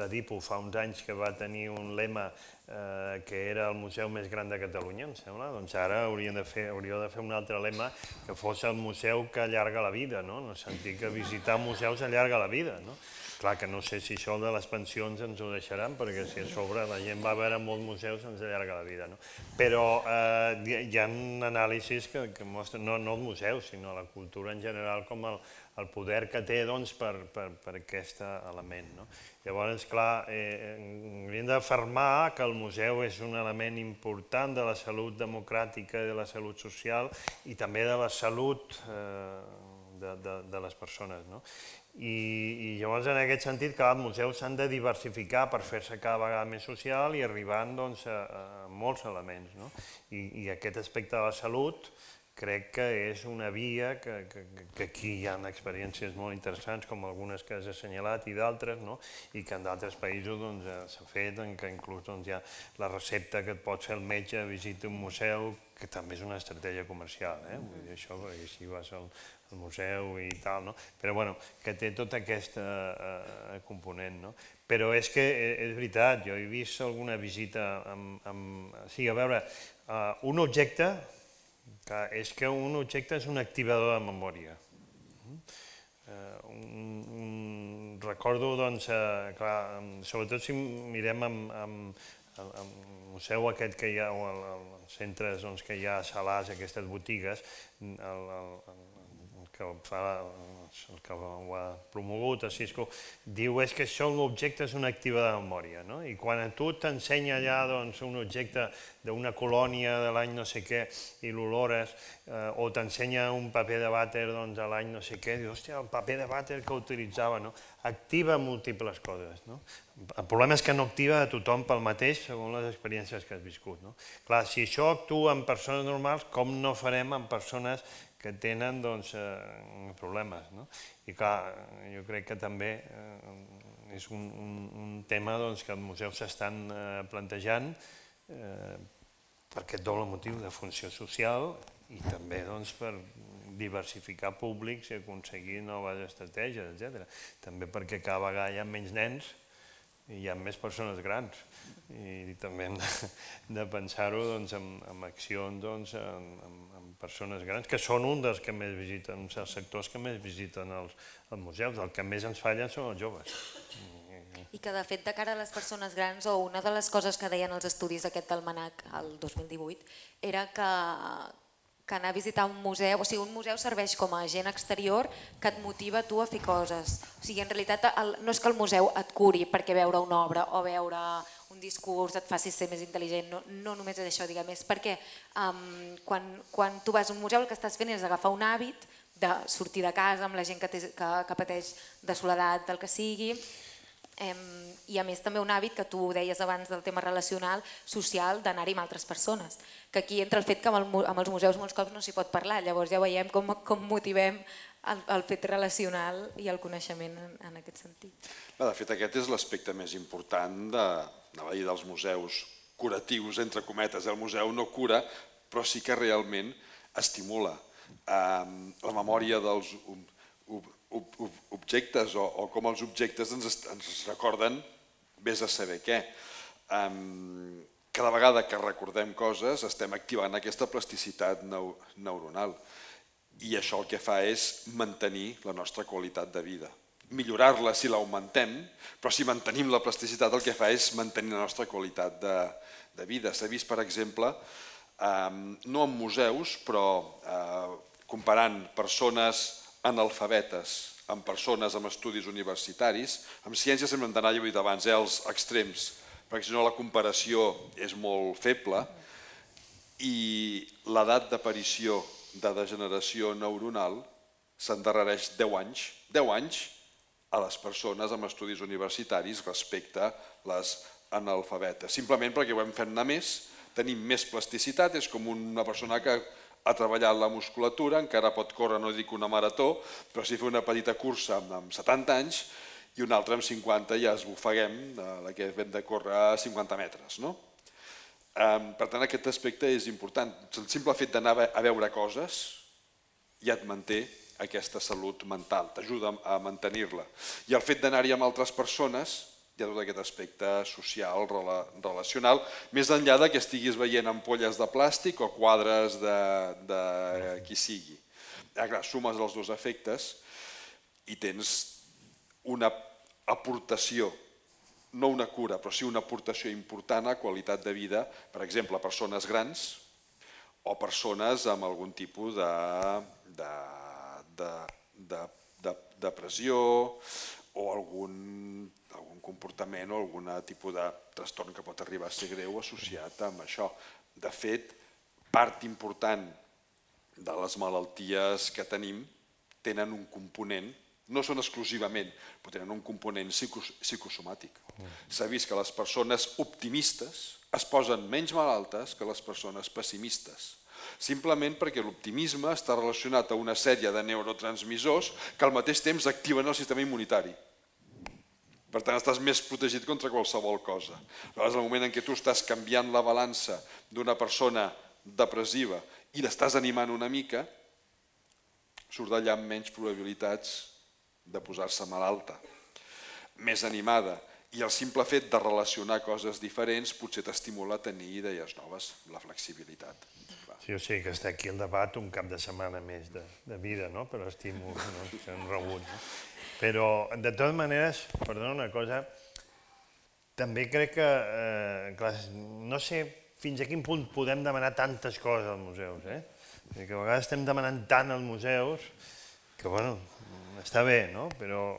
la DIPO fa uns anys que va tenir un lema eh, que era el museu més gran de Catalunya, em sembla, doncs ara hauríem de fer, hauríeu de fer un altre lema que fos el museu que allarga la vida, no? en el sentit que visitar museus allarga la vida. No? Clar que no sé si això de les pensions ens ho deixaran, perquè si a sobre la gent va a veure molts museus ens allarga la vida. No? Però eh, hi ha anàlisis que, que mostren, no, no els museus, sinó la cultura en general, com el, el poder que té doncs, per, per, per aquest element. No? Llavors, clar, eh, hauríem d'afirmar que el museu és un element important de la salut democràtica i de la salut social i també de la salut eh, de, de, de les persones. No? I, i llavors en aquest sentit clar, els museus s'han de diversificar per fer-se cada vegada més social i arribant doncs, a, a molts elements. No? I, I aquest aspecte de la salut crec que és una via que, que, que aquí hi ha experiències molt interessants, com algunes que has assenyalat i d'altres, no? i que en d'altres països doncs, s'ha fet, en què inclús doncs, hi ha la recepta que et pot fer el metge, visita un museu, que també és una estratègia comercial, eh? Vull dir, això, perquè així vas al, al museu i tal, no? però bueno, que té tota aquesta eh, component. No? Però és que eh, és veritat, jo he vist alguna visita amb... amb sí, a veure, uh, un objecte, que és que un objecte és un activador de memòria. Uh, un, un, recordo, doncs, uh, clar, sobretot si mirem amb, amb, el museu aquest que hi ha, o els centres doncs, que hi ha a Salàs, aquestes botigues, el, el, que que fa el que ho ha promogut, a Cisco, diu és que això l'objecte és una activa de memòria, no? I quan a tu t'ensenya ja doncs, un objecte d'una colònia de l'any no sé què i l'olores, eh, o t'ensenya un paper de vàter doncs, de l'any no sé què, dius, hòstia, el paper de vàter que utilitzava, no? Activa múltiples coses, no? El problema és que no activa a tothom pel mateix segons les experiències que has viscut, no? Clar, si això actua en persones normals, com no farem en persones que tenen doncs, eh, problemes. No? I clar, jo crec que també eh, és un, un, un tema doncs, que els museus s'estan eh, plantejant eh, per aquest doble motiu de funció social i també doncs, per diversificar públics i aconseguir noves estratègies, etc. També perquè cada vegada hi ha menys nens i hi ha més persones grans i també hem de, de pensar-ho doncs, en, en accions doncs, en, en, persones grans, que són un dels que més visiten, els sectors que més visiten els, els museus, el que més ens fallen són els joves. I que de fet de cara a les persones grans, o una de les coses que deien els estudis d'aquest almanac el 2018, era que, que anar a visitar un museu, o sigui, un museu serveix com a agent exterior que et motiva tu a fer coses. O sigui, en realitat el, no és que el museu et curi perquè veure una obra o veure un discurs et faci ser més intel·ligent, no, no només és això, diguem, és perquè um, quan, quan tu vas a un museu el que estàs fent és agafar un hàbit de sortir de casa amb la gent que, té, que, que pateix de soledat, del que sigui, um, i a més també un hàbit que tu deies abans del tema relacional, social, d'anar-hi amb altres persones, que aquí entra el fet que amb, el, amb els museus molts cops no s'hi pot parlar, llavors ja veiem com, com motivem el, el fet relacional i el coneixement en, en aquest sentit. De fet, aquest és l'aspecte més important de, anava a dir dels museus curatius, entre cometes. El museu no cura, però sí que realment estimula eh, la memòria dels objectes o, o com els objectes ens, ens recorden vés a saber què. Eh, cada vegada que recordem coses estem activant aquesta plasticitat neu neuronal i això el que fa és mantenir la nostra qualitat de vida. Millorar-la si l'augmentem, però si mantenim la plasticitat el que fa és mantenir la nostra qualitat de, de vida. S'ha vist, per exemple, eh, no en museus, però eh, comparant persones analfabetes amb persones amb estudis universitaris, amb ciències hem d'anar, ja ho he dit abans, eh, als extrems, perquè si no la comparació és molt feble, i l'edat d'aparició de degeneració neuronal s'endarrereix 10 anys, 10 anys a les persones amb estudis universitaris respecte a les analfabetes. Simplement perquè ho hem fet anar més, tenim més plasticitat, és com una persona que ha treballat la musculatura, encara pot córrer, no dic una marató, però si fa una petita cursa amb 70 anys i una altra amb 50 ja es bufeguem, la que hem de córrer 50 metres. No? Per tant, aquest aspecte és important. El simple fet d'anar a veure coses ja et manté aquesta salut mental, t'ajuda a mantenir-la. I el fet d'anar-hi amb altres persones, hi ha tot aquest aspecte social, relacional, més enllà de que estiguis veient ampolles de plàstic o quadres de, de qui sigui. Ja, clar, sumes els dos efectes i tens una aportació no una cura, però sí una aportació important a qualitat de vida, per exemple, a persones grans o persones amb algun tipus de, de, de, de, de depressió o algun, algun comportament o algun tipus de trastorn que pot arribar a ser greu associat amb això. De fet, part important de les malalties que tenim tenen un component no són exclusivament, però tenen un component psicosomàtic. S'ha vist que les persones optimistes es posen menys malaltes que les persones pessimistes, simplement perquè l'optimisme està relacionat a una sèrie de neurotransmissors que al mateix temps activen el sistema immunitari. Per tant, estàs més protegit contra qualsevol cosa. Llavors, el moment en què tu estàs canviant la balança d'una persona depressiva i l'estàs animant una mica, surt d'allà amb menys probabilitats de posar-se malalta, més animada, i el simple fet de relacionar coses diferents potser t'estimula a tenir idees noves, la flexibilitat. Sí, o sigui que està aquí el debat un cap de setmana més de, de vida, no? per estímuls no? que han rebut. No? Però, de totes maneres, perdona una cosa, també crec que, eh, clar, no sé fins a quin punt podem demanar tantes coses als museus, eh? que a vegades estem demanant tant als museus que bueno, està bé, no? però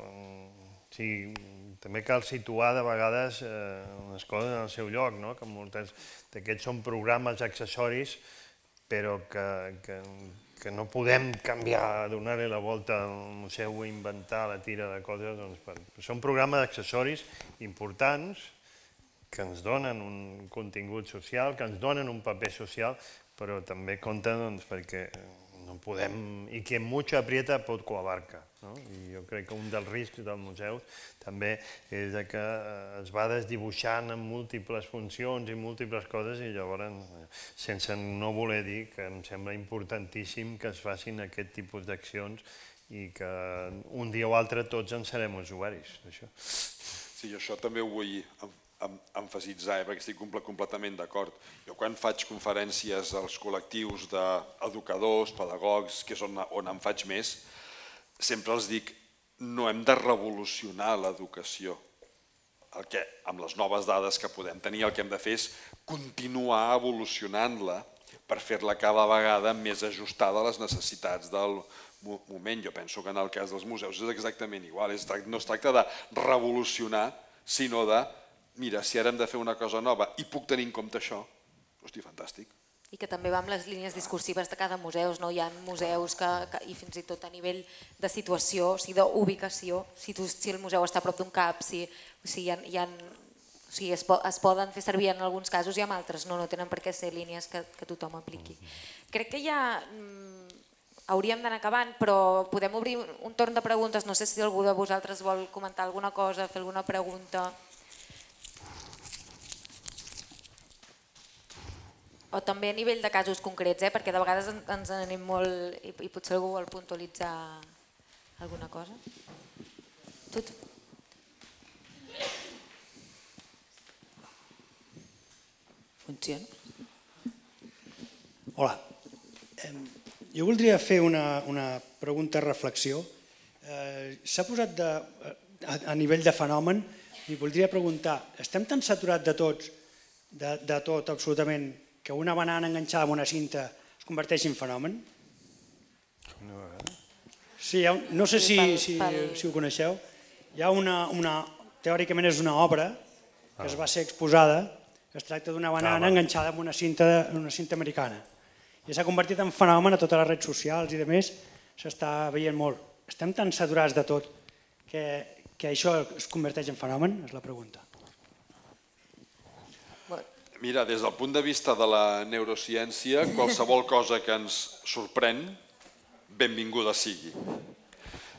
sí, també cal situar de vegades eh, les coses en el seu lloc, no? que moltes d'aquests són programes accessoris, però que, que, que no podem canviar, donar-li la volta al museu i inventar la tira de coses. Doncs, per... Són programes accessoris importants que ens donen un contingut social, que ens donen un paper social, però també compta doncs, perquè no podem, i que mucho aprieta poco abarca. No? I jo crec que un dels riscs del museu també és que eh, es va desdibuixant en múltiples funcions i múltiples coses i llavors, sense no voler dir que em sembla importantíssim que es facin aquest tipus d'accions i que un dia o altre tots en serem usuaris. Això. Sí, jo això també ho vull emfasitzar, eh, perquè estic completament d'acord. Jo quan faig conferències als col·lectius d'educadors, pedagogs, que és on, em faig més, sempre els dic no hem de revolucionar l'educació. El que, amb les noves dades que podem tenir, el que hem de fer és continuar evolucionant-la per fer-la cada vegada més ajustada a les necessitats del moment. Jo penso que en el cas dels museus és exactament igual. No es tracta de revolucionar, sinó de mira, si ara hem de fer una cosa nova i puc tenir en compte això, hosti, fantàstic. I que també va amb les línies discursives de cada museu, no? hi ha museus que, que, i fins i tot a nivell de situació, o sigui, d'ubicació, si, tu, si el museu està a prop d'un cap, si, sigui, hi ha, hi ha, o sigui, es, po, es poden fer servir en alguns casos i en altres, no, no tenen per què ser línies que, que tothom apliqui. Crec que ja mm, hauríem d'anar acabant, però podem obrir un torn de preguntes, no sé si algú de vosaltres vol comentar alguna cosa, fer alguna pregunta. O també a nivell de casos concrets, eh? perquè de vegades ens anem molt i, i potser algú vol puntualitzar alguna cosa. Tu? Funciona? Hola. Jo voldria fer una, una pregunta reflexió. Eh, S'ha posat de, a, a nivell de fenomen i voldria preguntar, estem tan saturats de tots, de, de tot absolutament, que una banana enganxada amb una cinta es converteix en fenomen? Sí, ha, no sé si, si, si ho coneixeu. Hi ha una, una, teòricament és una obra que es va ser exposada, que es tracta d'una banana enganxada amb una cinta, una cinta americana. I s'ha convertit en fenomen a totes les redes socials i de més s'està veient molt. Estem tan saturats de tot que, que això es converteix en fenomen? És la pregunta. Mira, des del punt de vista de la neurociència, qualsevol cosa que ens sorprèn, benvinguda sigui.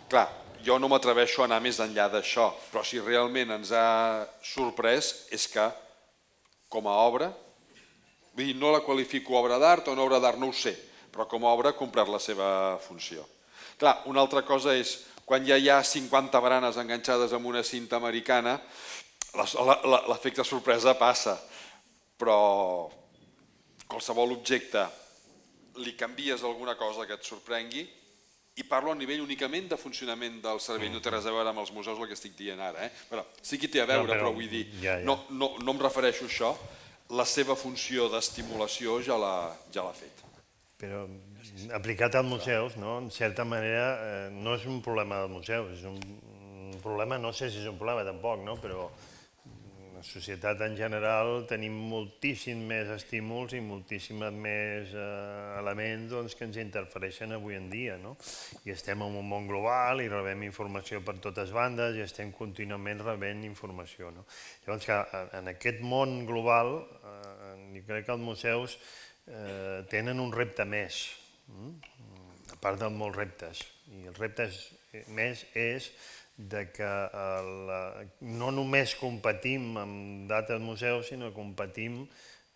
Clar, jo no m'atreveixo a anar més enllà d'això, però si realment ens ha sorprès és que, com a obra, vull dir, no la qualifico obra d'art o no obra d'art, no ho sé, però com a obra ha complert la seva funció. Clar, una altra cosa és, quan ja hi ha 50 baranes enganxades amb una cinta americana, l'efecte sorpresa passa però qualsevol objecte li canvies alguna cosa que et sorprengui i parlo a nivell únicament de funcionament del cervell, no té res a veure amb els museus el que estic dient ara. Eh? Però sí que té a veure, no, però, però vull dir, ja, ja. No, no, no em refereixo a això, la seva funció d'estimulació ja l'ha ja fet. Però aplicat als museus, no? en certa manera, eh, no és un problema del museu, és un, un problema, no sé si és un problema tampoc, no? però societat en general tenim moltíssim més estímuls i moltíssims més eh, elements doncs, que ens interfereixen avui en dia. No? I estem en un món global i rebem informació per totes bandes i estem contínuament rebent informació. No? Llavors, que en aquest món global, eh, jo crec que els museus eh, tenen un repte més, mm? a part de molts reptes. I el repte més és de que el, no només competim amb dates museus, sinó que competim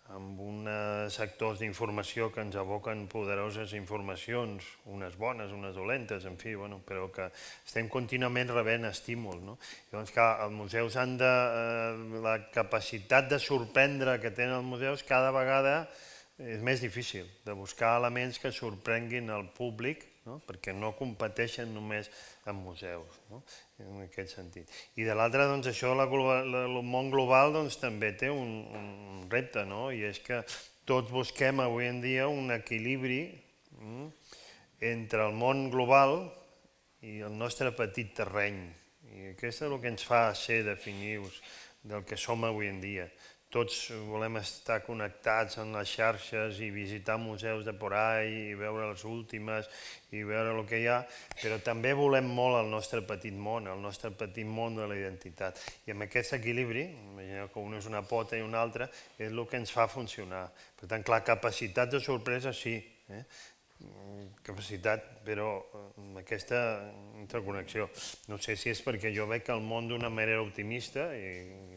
amb uns sectors d'informació que ens aboquen poderoses informacions, unes bones, unes dolentes, en fi, bueno, però que estem contínuament rebent estímul. No? Llavors, que els museus han de... Eh, la capacitat de sorprendre que tenen els museus cada vegada és més difícil, de buscar elements que sorprenguin el públic, no? perquè no competeixen només en museus. No? En aquest sentit. I de l'altra, doncs, això, la, la, el món global doncs, també té un, un repte, no? i és que tots busquem avui en dia un equilibri mm, entre el món global i el nostre petit terreny. I aquest és el que ens fa ser definius del que som avui en dia tots volem estar connectats en les xarxes i visitar museus de por ahí i veure les últimes i veure el que hi ha, però també volem molt el nostre petit món, el nostre petit món de la identitat. I amb aquest equilibri, imagineu que una és una pota i una altra, és el que ens fa funcionar. Per tant, clar, capacitat de sorpresa sí, eh? Capacitat, però amb aquesta interconnexió. No sé si és perquè jo veig el món d'una manera optimista i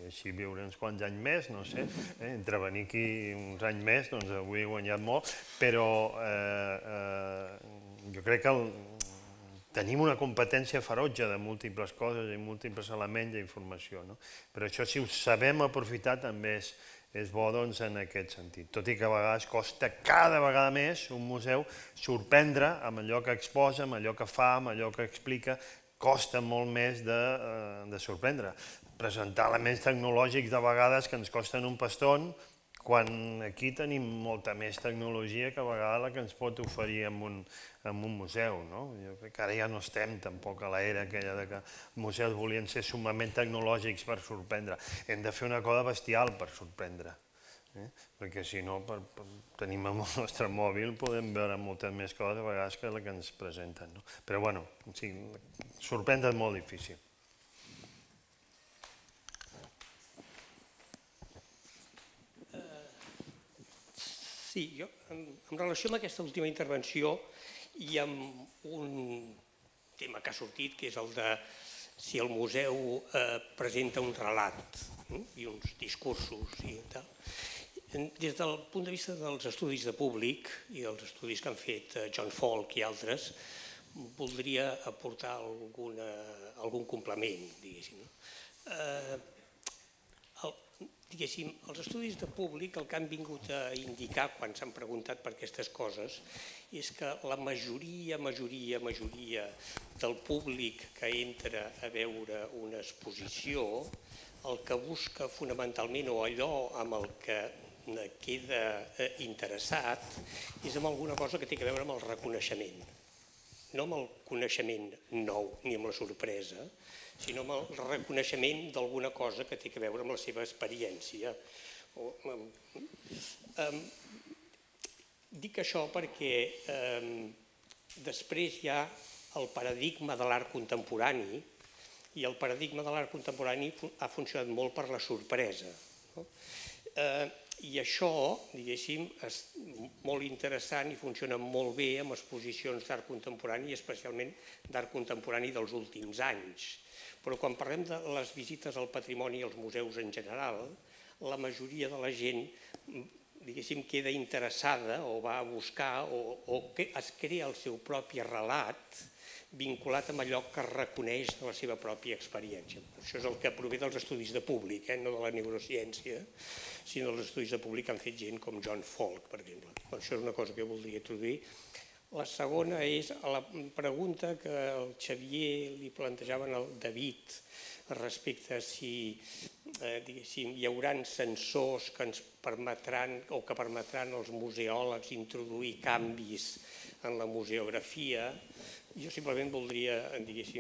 així viuré uns quants anys més, no sé, eh? entre venir aquí uns anys més, doncs avui he guanyat molt, però eh, eh, jo crec que el, tenim una competència ferotge de múltiples coses i múltiples elements d'informació, no? però això si ho sabem aprofitar també és, és bo doncs, en aquest sentit. Tot i que a vegades costa cada vegada més un museu sorprendre amb allò que exposa, amb allò que fa, amb allò que explica, costa molt més de, eh, de sorprendre. Presentar elements tecnològics de vegades que ens costen un paston, quan aquí tenim molta més tecnologia que a vegades la que ens pot oferir en un, en un museu. No? Jo crec que ara ja no estem tampoc a l'era aquella de que museus volien ser sumament tecnològics per sorprendre. Hem de fer una cosa bestial per sorprendre. Eh? Perquè si no, per, per, tenim amb el nostre mòbil, podem veure moltes més coses a vegades que la que ens presenten. No? Però bueno, sí, sorprendre és molt difícil. Sí, jo, en, en relació amb aquesta última intervenció i amb un tema que ha sortit, que és el de si el museu eh, presenta un relat eh, i uns discursos i tal. Des del punt de vista dels estudis de públic i dels estudis que han fet eh, John Falk i altres, voldria aportar alguna, algun complement, diguéssim. Eh, diguéssim, els estudis de públic el que han vingut a indicar quan s'han preguntat per aquestes coses és que la majoria, majoria, majoria del públic que entra a veure una exposició el que busca fonamentalment o allò amb el que queda eh, interessat és amb alguna cosa que té a veure amb el reconeixement. No amb el coneixement nou ni amb la sorpresa, sinó amb el reconeixement d'alguna cosa que té a veure amb la seva experiència. O, um, um, dic això perquè um, després hi ha el paradigma de l'art contemporani i el paradigma de l'art contemporani ha funcionat molt per la sorpresa. No? Eh, i això, diguéssim, és molt interessant i funciona molt bé amb exposicions d'art contemporani, especialment d'art contemporani dels últims anys. Però quan parlem de les visites al patrimoni i als museus en general, la majoria de la gent diguéssim, queda interessada o va a buscar o, o que es crea el seu propi relat vinculat amb allò que reconeix de la seva pròpia experiència. Això és el que prové dels estudis de públic, eh? no de la neurociència, sinó dels estudis de públic que han fet gent com John Falk, per exemple. Això és una cosa que voldria introduir. La segona és la pregunta que el Xavier li plantejava al David respecte a si eh, hi haurà sensors que ens permetran o que permetran als museòlegs introduir canvis en la museografia jo simplement voldria,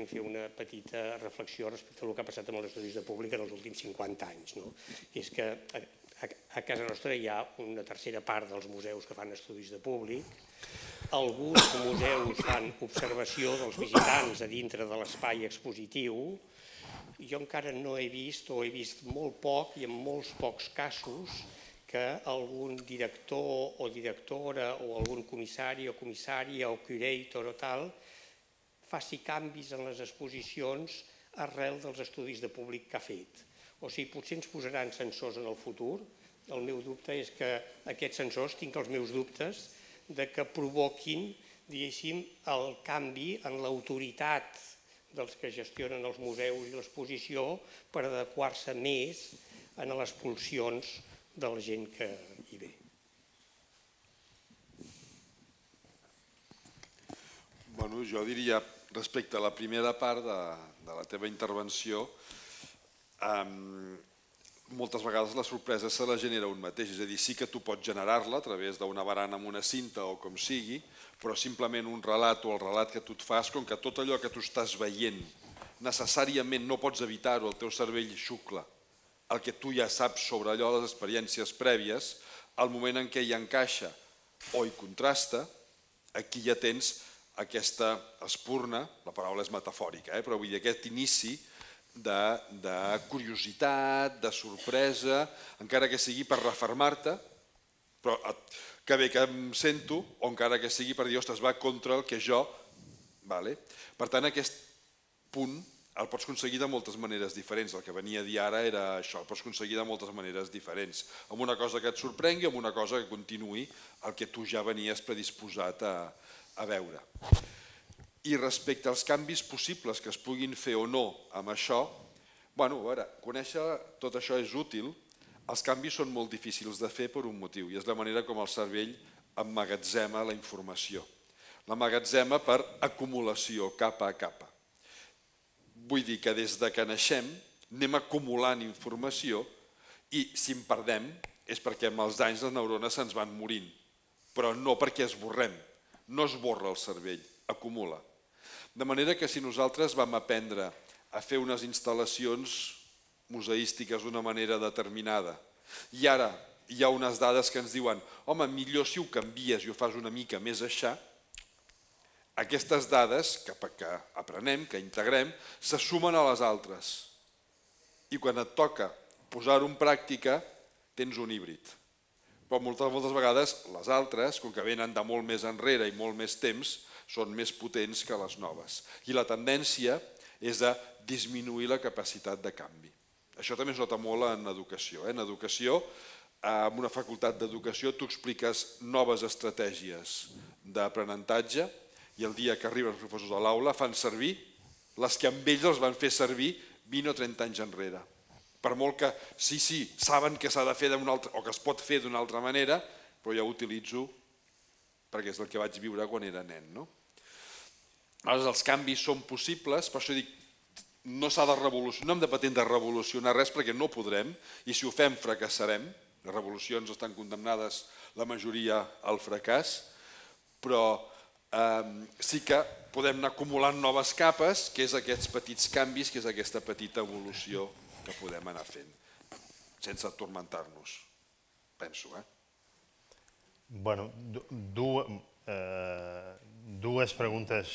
fer una petita reflexió respecte al que ha passat amb els estudis de públic en els últims 50 anys. No? És que a, a casa nostra hi ha una tercera part dels museus que fan estudis de públic, alguns museus fan observació dels visitants a dintre de l'espai expositiu, jo encara no he vist o he vist molt poc i en molts pocs casos que algun director o directora o algun comissari o comissària o curator o tal faci canvis en les exposicions arrel dels estudis de públic que ha fet. O sigui, potser ens posaran sensors en el futur. El meu dubte és que aquests sensors, tinc els meus dubtes, de que provoquin, diguéssim, el canvi en l'autoritat dels que gestionen els museus i l'exposició per adequar-se més a les pulsions de la gent que hi ve. Bueno, jo diria respecte a la primera part de, de la teva intervenció, um, moltes vegades la sorpresa se la genera un mateix, és a dir, sí que tu pots generar-la a través d'una barana amb una cinta o com sigui, però simplement un relat o el relat que tu et fas, com que tot allò que tu estàs veient necessàriament no pots evitar-ho, el teu cervell xucla, el que tu ja saps sobre allò, les experiències prèvies, al moment en què hi encaixa o hi contrasta, aquí ja tens aquesta espurna, la paraula és metafòrica, eh? però vull dir aquest inici de, de curiositat, de sorpresa, encara que sigui per refermar-te, però que bé que em sento, o encara que sigui per dir, ostres, va contra el que jo... Vale? Per tant, aquest punt el pots aconseguir de moltes maneres diferents. El que venia a dir ara era això, el pots aconseguir de moltes maneres diferents. Amb una cosa que et sorprengui, amb una cosa que continuï el que tu ja venies predisposat a, a veure. I respecte als canvis possibles que es puguin fer o no amb això, bueno, a veure, conèixer tot això és útil, els canvis són molt difícils de fer per un motiu, i és la manera com el cervell emmagatzema la informació. L'emmagatzema per acumulació, capa a capa. Vull dir que des de que naixem anem acumulant informació i si en perdem és perquè amb els anys les neurones se'ns van morint, però no perquè esborrem, no esborra el cervell, acumula. De manera que si nosaltres vam aprendre a fer unes instal·lacions museístiques d'una manera determinada i ara hi ha unes dades que ens diuen home, millor si ho canvies i ho fas una mica més aixà, aquestes dades que, que aprenem, que integrem, se sumen a les altres. I quan et toca posar-ho en pràctica, tens un híbrid. Però moltes, moltes vegades les altres, com que venen de molt més enrere i molt més temps, són més potents que les noves. I la tendència és a disminuir la capacitat de canvi. Això també es nota molt en educació. Eh? En educació, en una facultat d'educació, tu expliques noves estratègies d'aprenentatge i el dia que arriben els professors a l'aula fan servir les que amb ells els van fer servir 20 o 30 anys enrere. Per molt que, sí, sí, saben que s'ha de fer d'una altra, o que es pot fer d'una altra manera, però ja ho utilitzo perquè és el que vaig viure quan era nen. No? Aleshores, els canvis són possibles, per això dic, no s'ha de revolucionar, no hem de pretendre revolucionar res perquè no podrem, i si ho fem fracassarem, les revolucions estan condemnades la majoria al fracàs, però eh, sí que podem anar acumulant noves capes, que és aquests petits canvis, que és aquesta petita evolució que podem anar fent, sense atormentar-nos, penso. Eh? Bueno, du, du, eh, dues preguntes,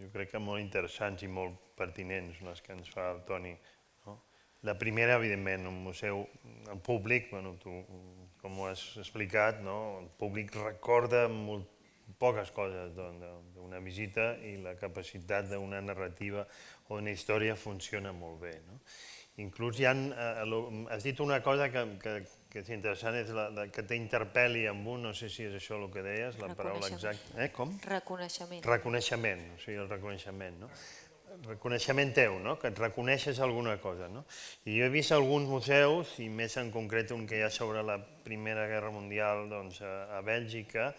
jo crec que molt interessants i molt pertinents, les que ens fa el Toni. No? La primera, evidentment, un museu, el públic, bueno, tu, com ho has explicat, no? el públic recorda molt, poques coses d'una visita i la capacitat d'una narrativa o una història funciona molt bé. No? Inclús hi ha, eh, has dit una cosa que, que, que és interessant, és la, la que t'interpel·li amb un, no sé si és això el que deies, la paraula exacta. Eh, com? Reconeixement. Reconeixement, o sigui, el reconeixement, no? reconeixement teu, no? que et reconeixes alguna cosa. No? I jo he vist alguns museus, i més en concret un que hi ha sobre la Primera Guerra Mundial doncs, a, a Bèlgica,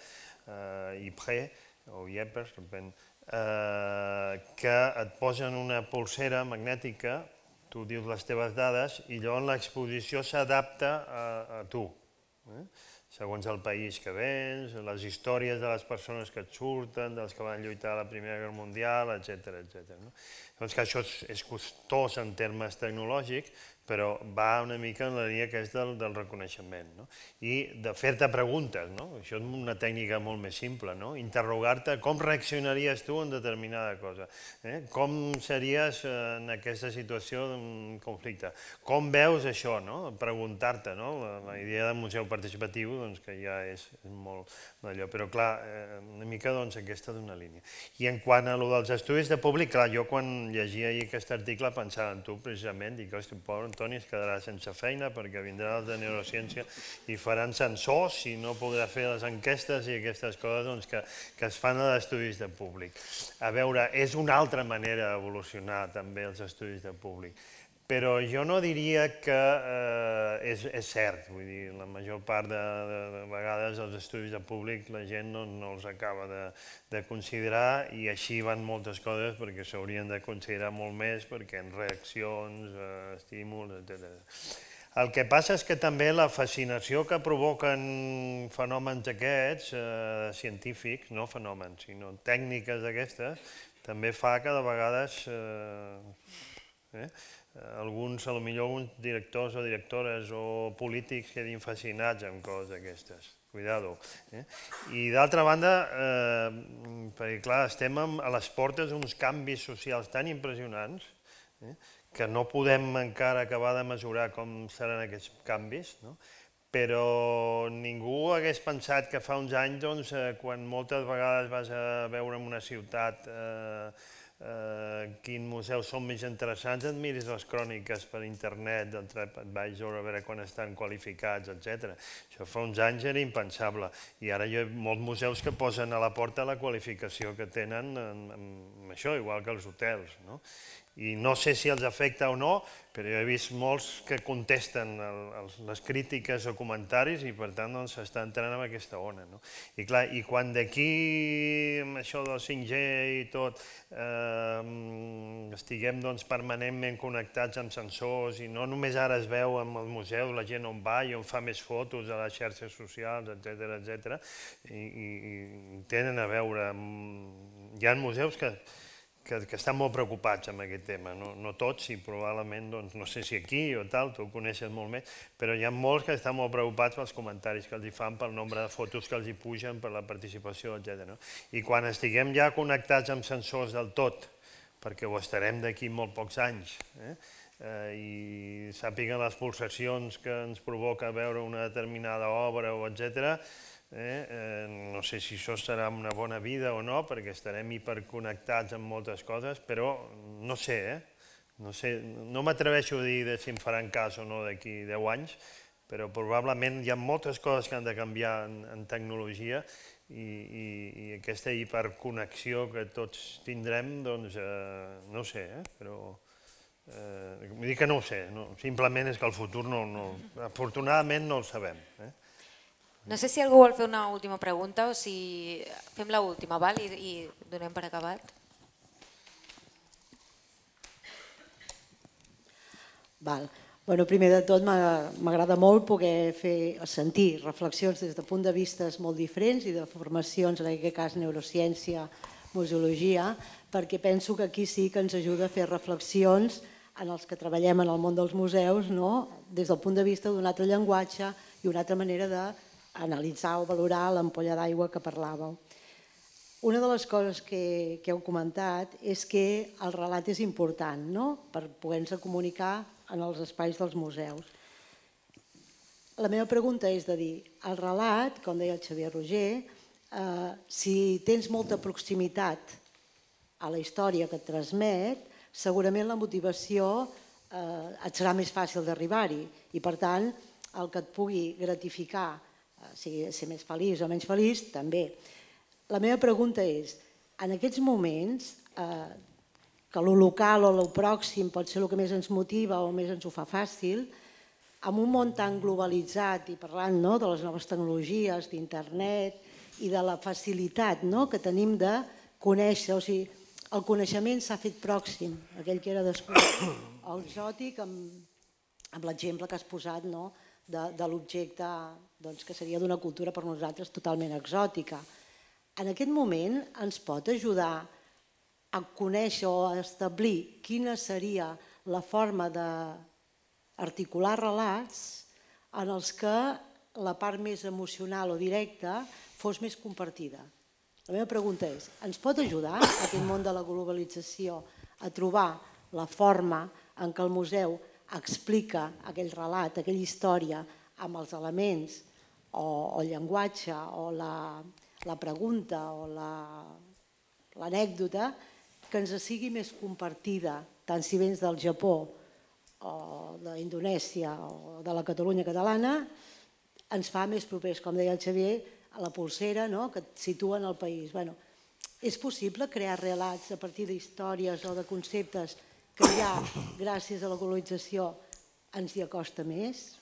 eh, Ypres, o Yepes, depèn, eh, que et posen una pulsera magnètica tu dius les teves dades i llavors l'exposició s'adapta a, a tu. Eh? segons el país que vens, les històries de les persones que et surten, dels que van lluitar a la Primera Guerra Mundial, etc etc. No? Doncs que això és, és costós en termes tecnològics, però va una mica en la línia que és del, del reconeixement. No? I de fer-te preguntes, no? això és una tècnica molt més simple, no? interrogar-te com reaccionaries tu en determinada cosa, eh? com series en aquesta situació d'un conflicte, com veus això, no? preguntar-te, no? la, la idea de museu participatiu doncs, que ja és, és molt d'allò, però clar, eh, una mica doncs, aquesta d'una línia. I en quant a lo dels estudis de públic, clar, jo quan llegia aquest article pensava en tu precisament, dic, hosti, pobre Antoni es quedarà sense feina perquè vindrà els de neurociència i faran sensors i no podrà fer les enquestes i aquestes coses doncs, que, que es fan a estudis de públic. A veure, és una altra manera d'evolucionar també els estudis de públic però jo no diria que eh, és, és cert, vull dir, la major part de, de, de vegades els estudis de públic la gent no, no els acaba de, de considerar i així van moltes coses perquè s'haurien de considerar molt més perquè en reaccions, eh, estímuls, etc. El que passa és que també la fascinació que provoquen fenòmens aquests, eh, científics, no fenòmens, sinó tècniques aquestes, també fa que de vegades eh, eh, alguns, a lo millor uns directors o directores o polítics quedin fascinats amb coses d'aquestes. Cuidado. Eh? I d'altra banda, eh, perquè clar, estem a les portes d'uns canvis socials tan impressionants eh, que no podem encara acabar de mesurar com seran aquests canvis, no? però ningú hagués pensat que fa uns anys, doncs, eh, quan moltes vegades vas a veure en una ciutat eh, eh, quins museus són més interessants, et miris les cròniques per internet del TripAdvisor a veure quan estan qualificats, etc. Això fa uns anys era impensable i ara hi ha molts museus que posen a la porta la qualificació que tenen en, en, en això, igual que els hotels. No? I no sé si els afecta o no, però jo he vist molts que contesten el, les crítiques o comentaris i per tant doncs, s'està entrant en aquesta ona. No? I, clar, I quan d'aquí, amb això del 5G i tot, eh, estiguem doncs, permanentment connectats amb sensors i no només ara es veu amb el museu la gent on va i on fa més fotos a les xarxes socials, etc etc. I, i, i tenen a veure amb... Hi ha museus que, que, que estan molt preocupats amb aquest tema. No, no tots, i probablement, doncs, no sé si aquí o tal, tu ho coneixes molt més, però hi ha molts que estan molt preocupats pels comentaris que els hi fan, pel nombre de fotos que els hi pugen, per la participació, etc. No? I quan estiguem ja connectats amb sensors del tot, perquè ho estarem d'aquí molt pocs anys, eh? Eh, i sàpiguen les pulsacions que ens provoca veure una determinada obra o etc Eh? Eh, no sé si això serà una bona vida o no, perquè estarem hiperconnectats amb moltes coses, però no sé, eh? no, sé, no m'atreveixo a dir si em faran cas o no d'aquí 10 anys, però probablement hi ha moltes coses que han de canviar en, tecnologia i, i, aquesta hiperconnexió que tots tindrem, doncs, eh, no sé, eh? però eh, vull dir que no ho sé, simplement és que el futur no, no, afortunadament no el sabem. Eh? No sé si algú vol fer una última pregunta o si fem la última val? I, i donem per acabat. Val. Bueno, primer de tot m'agrada molt poder fer sentir reflexions des de punt de vistes molt diferents i de formacions, en aquest cas neurociència, museologia, perquè penso que aquí sí que ens ajuda a fer reflexions en els que treballem en el món dels museus, no? des del punt de vista d'un altre llenguatge i una altra manera de analitzar o valorar l'ampolla d'aigua que parlàveu. Una de les coses que, que heu comentat és que el relat és important no? per poder-nos comunicar en els espais dels museus. La meva pregunta és de dir, el relat, com deia el Xavier Roger, eh, si tens molta proximitat a la història que et transmet, segurament la motivació eh, et serà més fàcil d'arribar-hi i per tant el que et pugui gratificar sigui ser més feliç o menys feliç, també. La meva pregunta és, en aquests moments, eh, que lo local o lo pròxim pot ser el que més ens motiva o més ens ho fa fàcil, amb un món tan globalitzat i parlant no, de les noves tecnologies, d'internet i de la facilitat no, que tenim de conèixer, o sigui, el coneixement s'ha fet pròxim, aquell que era desconegut, o exòtic, amb, amb l'exemple que has posat no, de, de l'objecte doncs, que seria d'una cultura per nosaltres totalment exòtica. En aquest moment ens pot ajudar a conèixer o a establir quina seria la forma d'articular relats en els que la part més emocional o directa fos més compartida. La meva pregunta és, ens pot ajudar aquest món de la globalització a trobar la forma en què el museu explica aquell relat, aquella història, amb els elements o, o llenguatge o la, la pregunta o l'anècdota la, que ens sigui més compartida, tant si vens del Japó o d'Indonèsia o de la Catalunya catalana, ens fa més propers, com deia el Xavier, a la pulsera no? que et situa en el país. Bueno, és possible crear relats a partir d'històries o de conceptes que ja, gràcies a la globalització, ens hi acosta més?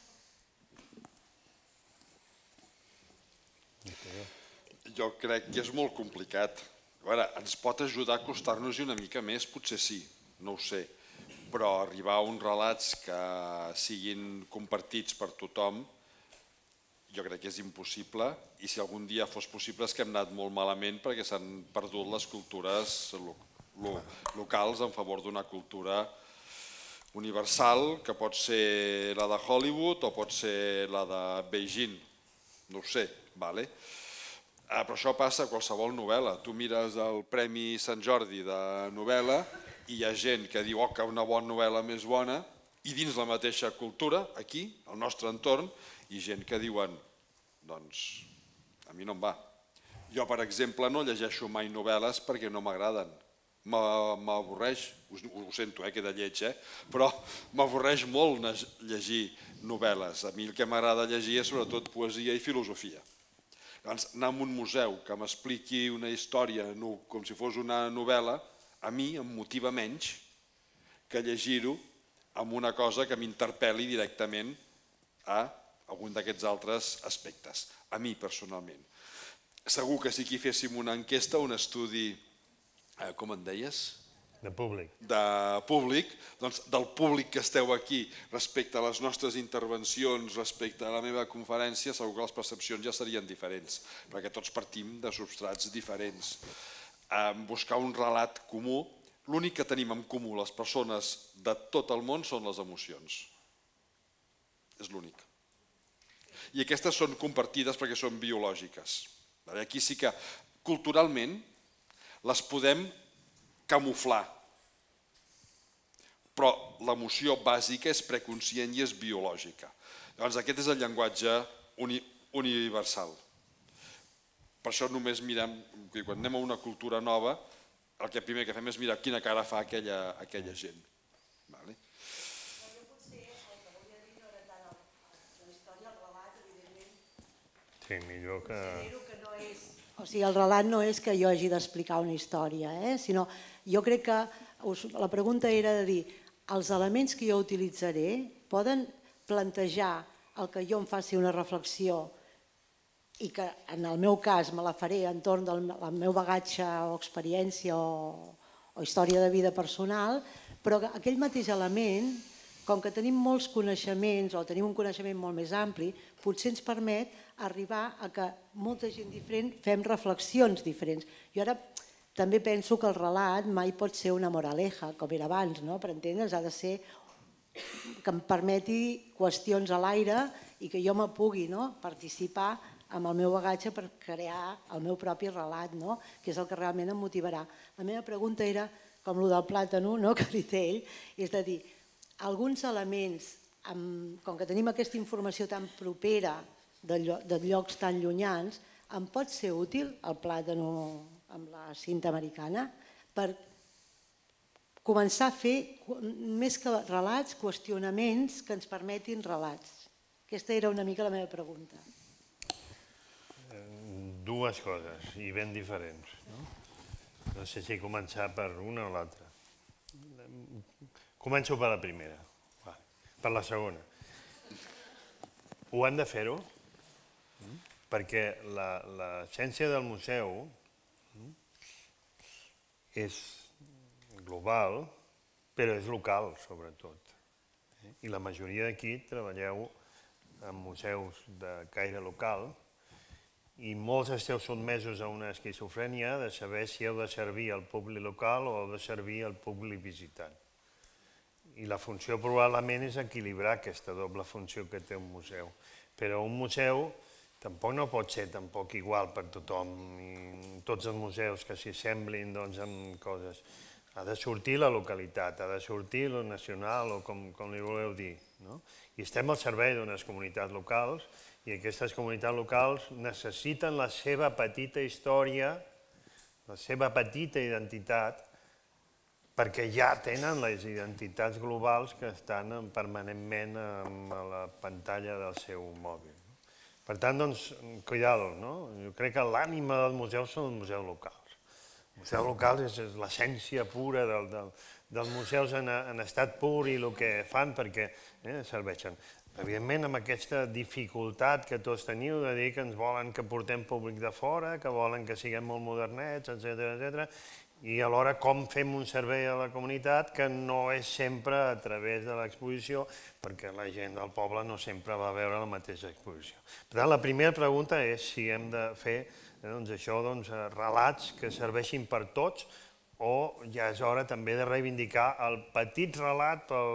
Jo crec que és molt complicat. A veure, ens pot ajudar a acostar-nos-hi una mica més, potser sí, no ho sé. però arribar a uns relats que siguin compartits per tothom jo crec que és impossible i si algun dia fos possible és que hem anat molt malament perquè s'han perdut les cultures lo, lo, locals en favor d'una cultura universal que pot ser la de Hollywood o pot ser la de Beijing, no ho sé, vale? Ah, però això passa a qualsevol novel·la. Tu mires el Premi Sant Jordi de novel·la i hi ha gent que diu oh, que una bona novel·la més bona i dins la mateixa cultura, aquí, al nostre entorn, i gent que diuen doncs a mi no em va. Jo, per exemple, no llegeixo mai novel·les perquè no m'agraden. M'avorreix, ho sento, eh, queda lleig, eh? però m'avorreix molt llegir novel·les. A mi el que m'agrada llegir és sobretot poesia i filosofia. Llavors, anar a un museu que m'expliqui una història com si fos una novel·la, a mi em motiva menys que llegir-ho amb una cosa que m'interpel·li directament a algun d'aquests altres aspectes, a mi personalment. Segur que si aquí féssim una enquesta, un estudi, eh, com en deies? De públic. De públic, doncs del públic que esteu aquí respecte a les nostres intervencions, respecte a la meva conferència, segur que les percepcions ja serien diferents, perquè tots partim de substrats diferents. buscar un relat comú, l'únic que tenim en comú les persones de tot el món són les emocions. És l'únic. I aquestes són compartides perquè són biològiques. Aquí sí que culturalment les podem camuflar. Però l'emoció bàsica és preconscient i és biològica. Llavors aquest és el llenguatge uni universal. Per això només mirem, quan anem a una cultura nova, el que primer que fem és mirar quina cara fa aquella, aquella gent. Vale? Sí, millor que... O sigui, el relat no és que jo hagi d'explicar una història, eh? sinó jo crec que us, la pregunta era de dir els elements que jo utilitzaré poden plantejar el que jo em faci una reflexió i que en el meu cas me la faré entorn del meu bagatge o experiència o, o història de vida personal, però aquell mateix element, com que tenim molts coneixements o tenim un coneixement molt més ampli, potser ens permet arribar a que molta gent diferent fem reflexions diferents. Jo ara també penso que el relat mai pot ser una moraleja, com era abans, no? per entendre's, ha de ser que em permeti qüestions a l'aire i que jo me pugui no? participar amb el meu bagatge per crear el meu propi relat, no? que és el que realment em motivarà. La meva pregunta era, com el del plàtano, no? que li té ell, és de dir, alguns elements, amb, com que tenim aquesta informació tan propera de, de llocs tan llunyans, em pot ser útil el plàtano amb la cinta americana per començar a fer, més que relats, qüestionaments que ens permetin relats. Aquesta era una mica la meva pregunta. Dues coses, i ben diferents. No, no sé si començar per una o l'altra. Començo per la primera, per la segona. Ho hem de fer-ho, perquè l'essència del museu és global, però és local, sobretot. I la majoria d'aquí treballeu en museus de caire local i molts esteu sotmesos a una esquizofrènia de saber si heu de servir al públic local o heu de servir al públic visitant. I la funció probablement és equilibrar aquesta doble funció que té un museu. Però un museu tampoc no pot ser tampoc igual per tothom, i tots els museus que s'hi semblin doncs, amb coses. Ha de sortir la localitat, ha de sortir lo nacional o com, com li voleu dir. No? I estem al servei d'unes comunitats locals i aquestes comunitats locals necessiten la seva petita història, la seva petita identitat, perquè ja tenen les identitats globals que estan permanentment a la pantalla del seu mòbil. Per tant, doncs, cuidado, no? Jo crec que l'ànima del museu són els museus locals. Els museus locals és, és l'essència pura del, del, dels museus en, en estat pur i el que fan perquè eh, serveixen. Evidentment, amb aquesta dificultat que tots teniu de dir que ens volen que portem públic de fora, que volen que siguem molt modernets, etc etc. i alhora com fem un servei a la comunitat que no és sempre a través de l'exposició, perquè la gent del poble no sempre va veure la mateixa exposició. Per tant, la primera pregunta és si hem de fer eh, doncs, això, doncs, relats que serveixin per tots, o ja és hora també de reivindicar el petit relat pel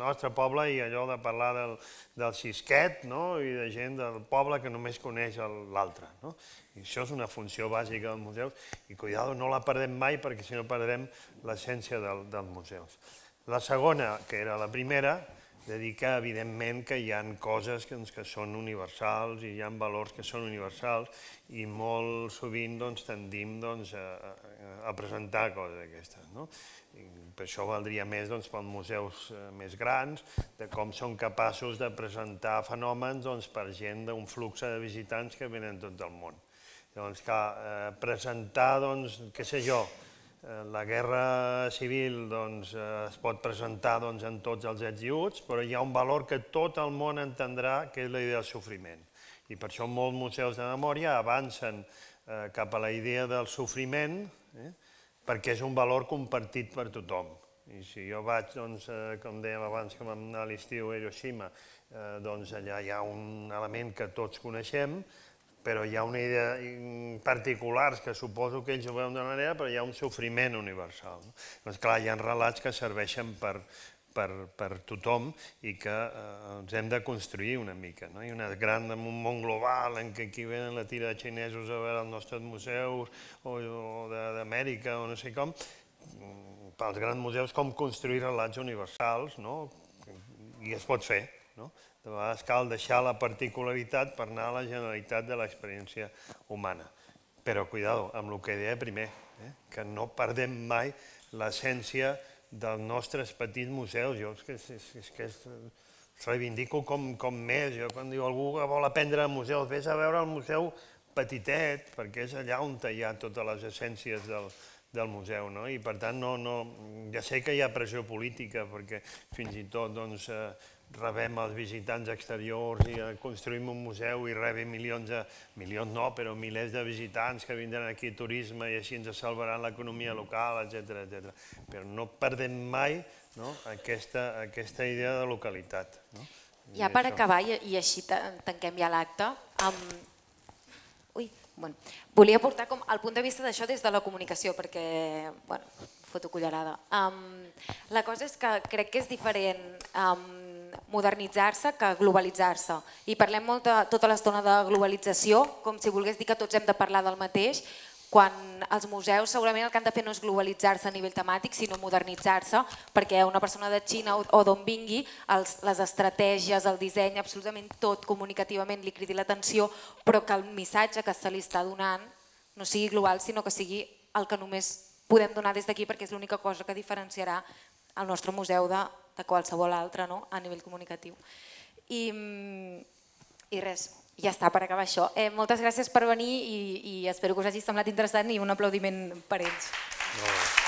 nostre poble i allò de parlar del, del xisquet no? i de gent del poble que només coneix l'altre. No? I això és una funció bàsica dels museus i cuidado, no la perdem mai perquè si no perdrem l'essència del, dels museus. La segona, que era la primera, de dir que evidentment que hi han coses que, doncs, que són universals i hi han valors que són universals i molt sovint doncs, tendim doncs, a, a presentar coses d'aquestes. No? Per això valdria més doncs, pels museus eh, més grans, de com són capaços de presentar fenòmens doncs, per gent d'un flux de visitants que venen tot del món. Llavors, clar, eh, presentar, doncs, què sé jo, la guerra civil doncs, eh, es pot presentar doncs, en tots els ets i uts, però hi ha un valor que tot el món entendrà, que és la idea del sofriment. I per això molts museus de memòria avancen eh, cap a la idea del sofriment, eh, perquè és un valor compartit per tothom. I si jo vaig, doncs, eh, com dèiem abans anar a l'estiu a Hiroshima, eh, doncs allà hi ha un element que tots coneixem, però hi ha una idea particular que suposo que ells ho veuen d'una manera, però hi ha un sofriment universal. No? Doncs clar, hi ha relats que serveixen per, per, per tothom i que eh, ens hem de construir una mica. No? I una gran, en un món global en què aquí venen la tira de xinesos a veure els nostres museus o, o d'Amèrica o no sé com, pels grans museus com construir relats universals, no? i es pot fer. No? De vegades cal deixar la particularitat per anar a la generalitat de l'experiència humana. Però, cuidado, amb el que deia primer, eh? que no perdem mai l'essència dels nostres petits museus. Jo és que, és, és que és, reivindico com, com més. Jo quan diu algú que vol aprendre a museus, vés a veure el museu petitet, perquè és allà on hi ha totes les essències del, del museu. No? I per tant, no, no, ja sé que hi ha pressió política, perquè fins i tot doncs, eh, rebem els visitants exteriors i eh, construïm un museu i rebem milions de, milions no, però milers de visitants que vindran aquí a turisme i així ens salvaran l'economia local, etc etc. Però no perdem mai no, aquesta, aquesta idea de localitat. No? Ja per acabar, i, i així tanquem ja l'acte, amb... Ui, bueno, volia portar com el punt de vista d'això des de la comunicació, perquè, bueno, fotocullerada. Um, la cosa és que crec que és diferent um, modernitzar-se que globalitzar-se. I parlem molt de, tota l'estona de globalització, com si volgués dir que tots hem de parlar del mateix, quan els museus segurament el que han de fer no és globalitzar-se a nivell temàtic, sinó modernitzar-se, perquè una persona de Xina o, d'on vingui, els, les estratègies, el disseny, absolutament tot comunicativament li cridi l'atenció, però que el missatge que se li està donant no sigui global, sinó que sigui el que només podem donar des d'aquí, perquè és l'única cosa que diferenciarà el nostre museu de, de qualsevol altre no? a nivell comunicatiu. I, mm, I res, ja està per acabar això. Eh, moltes gràcies per venir i, i espero que us hagi semblat interessant i un aplaudiment per ells. Molt bé.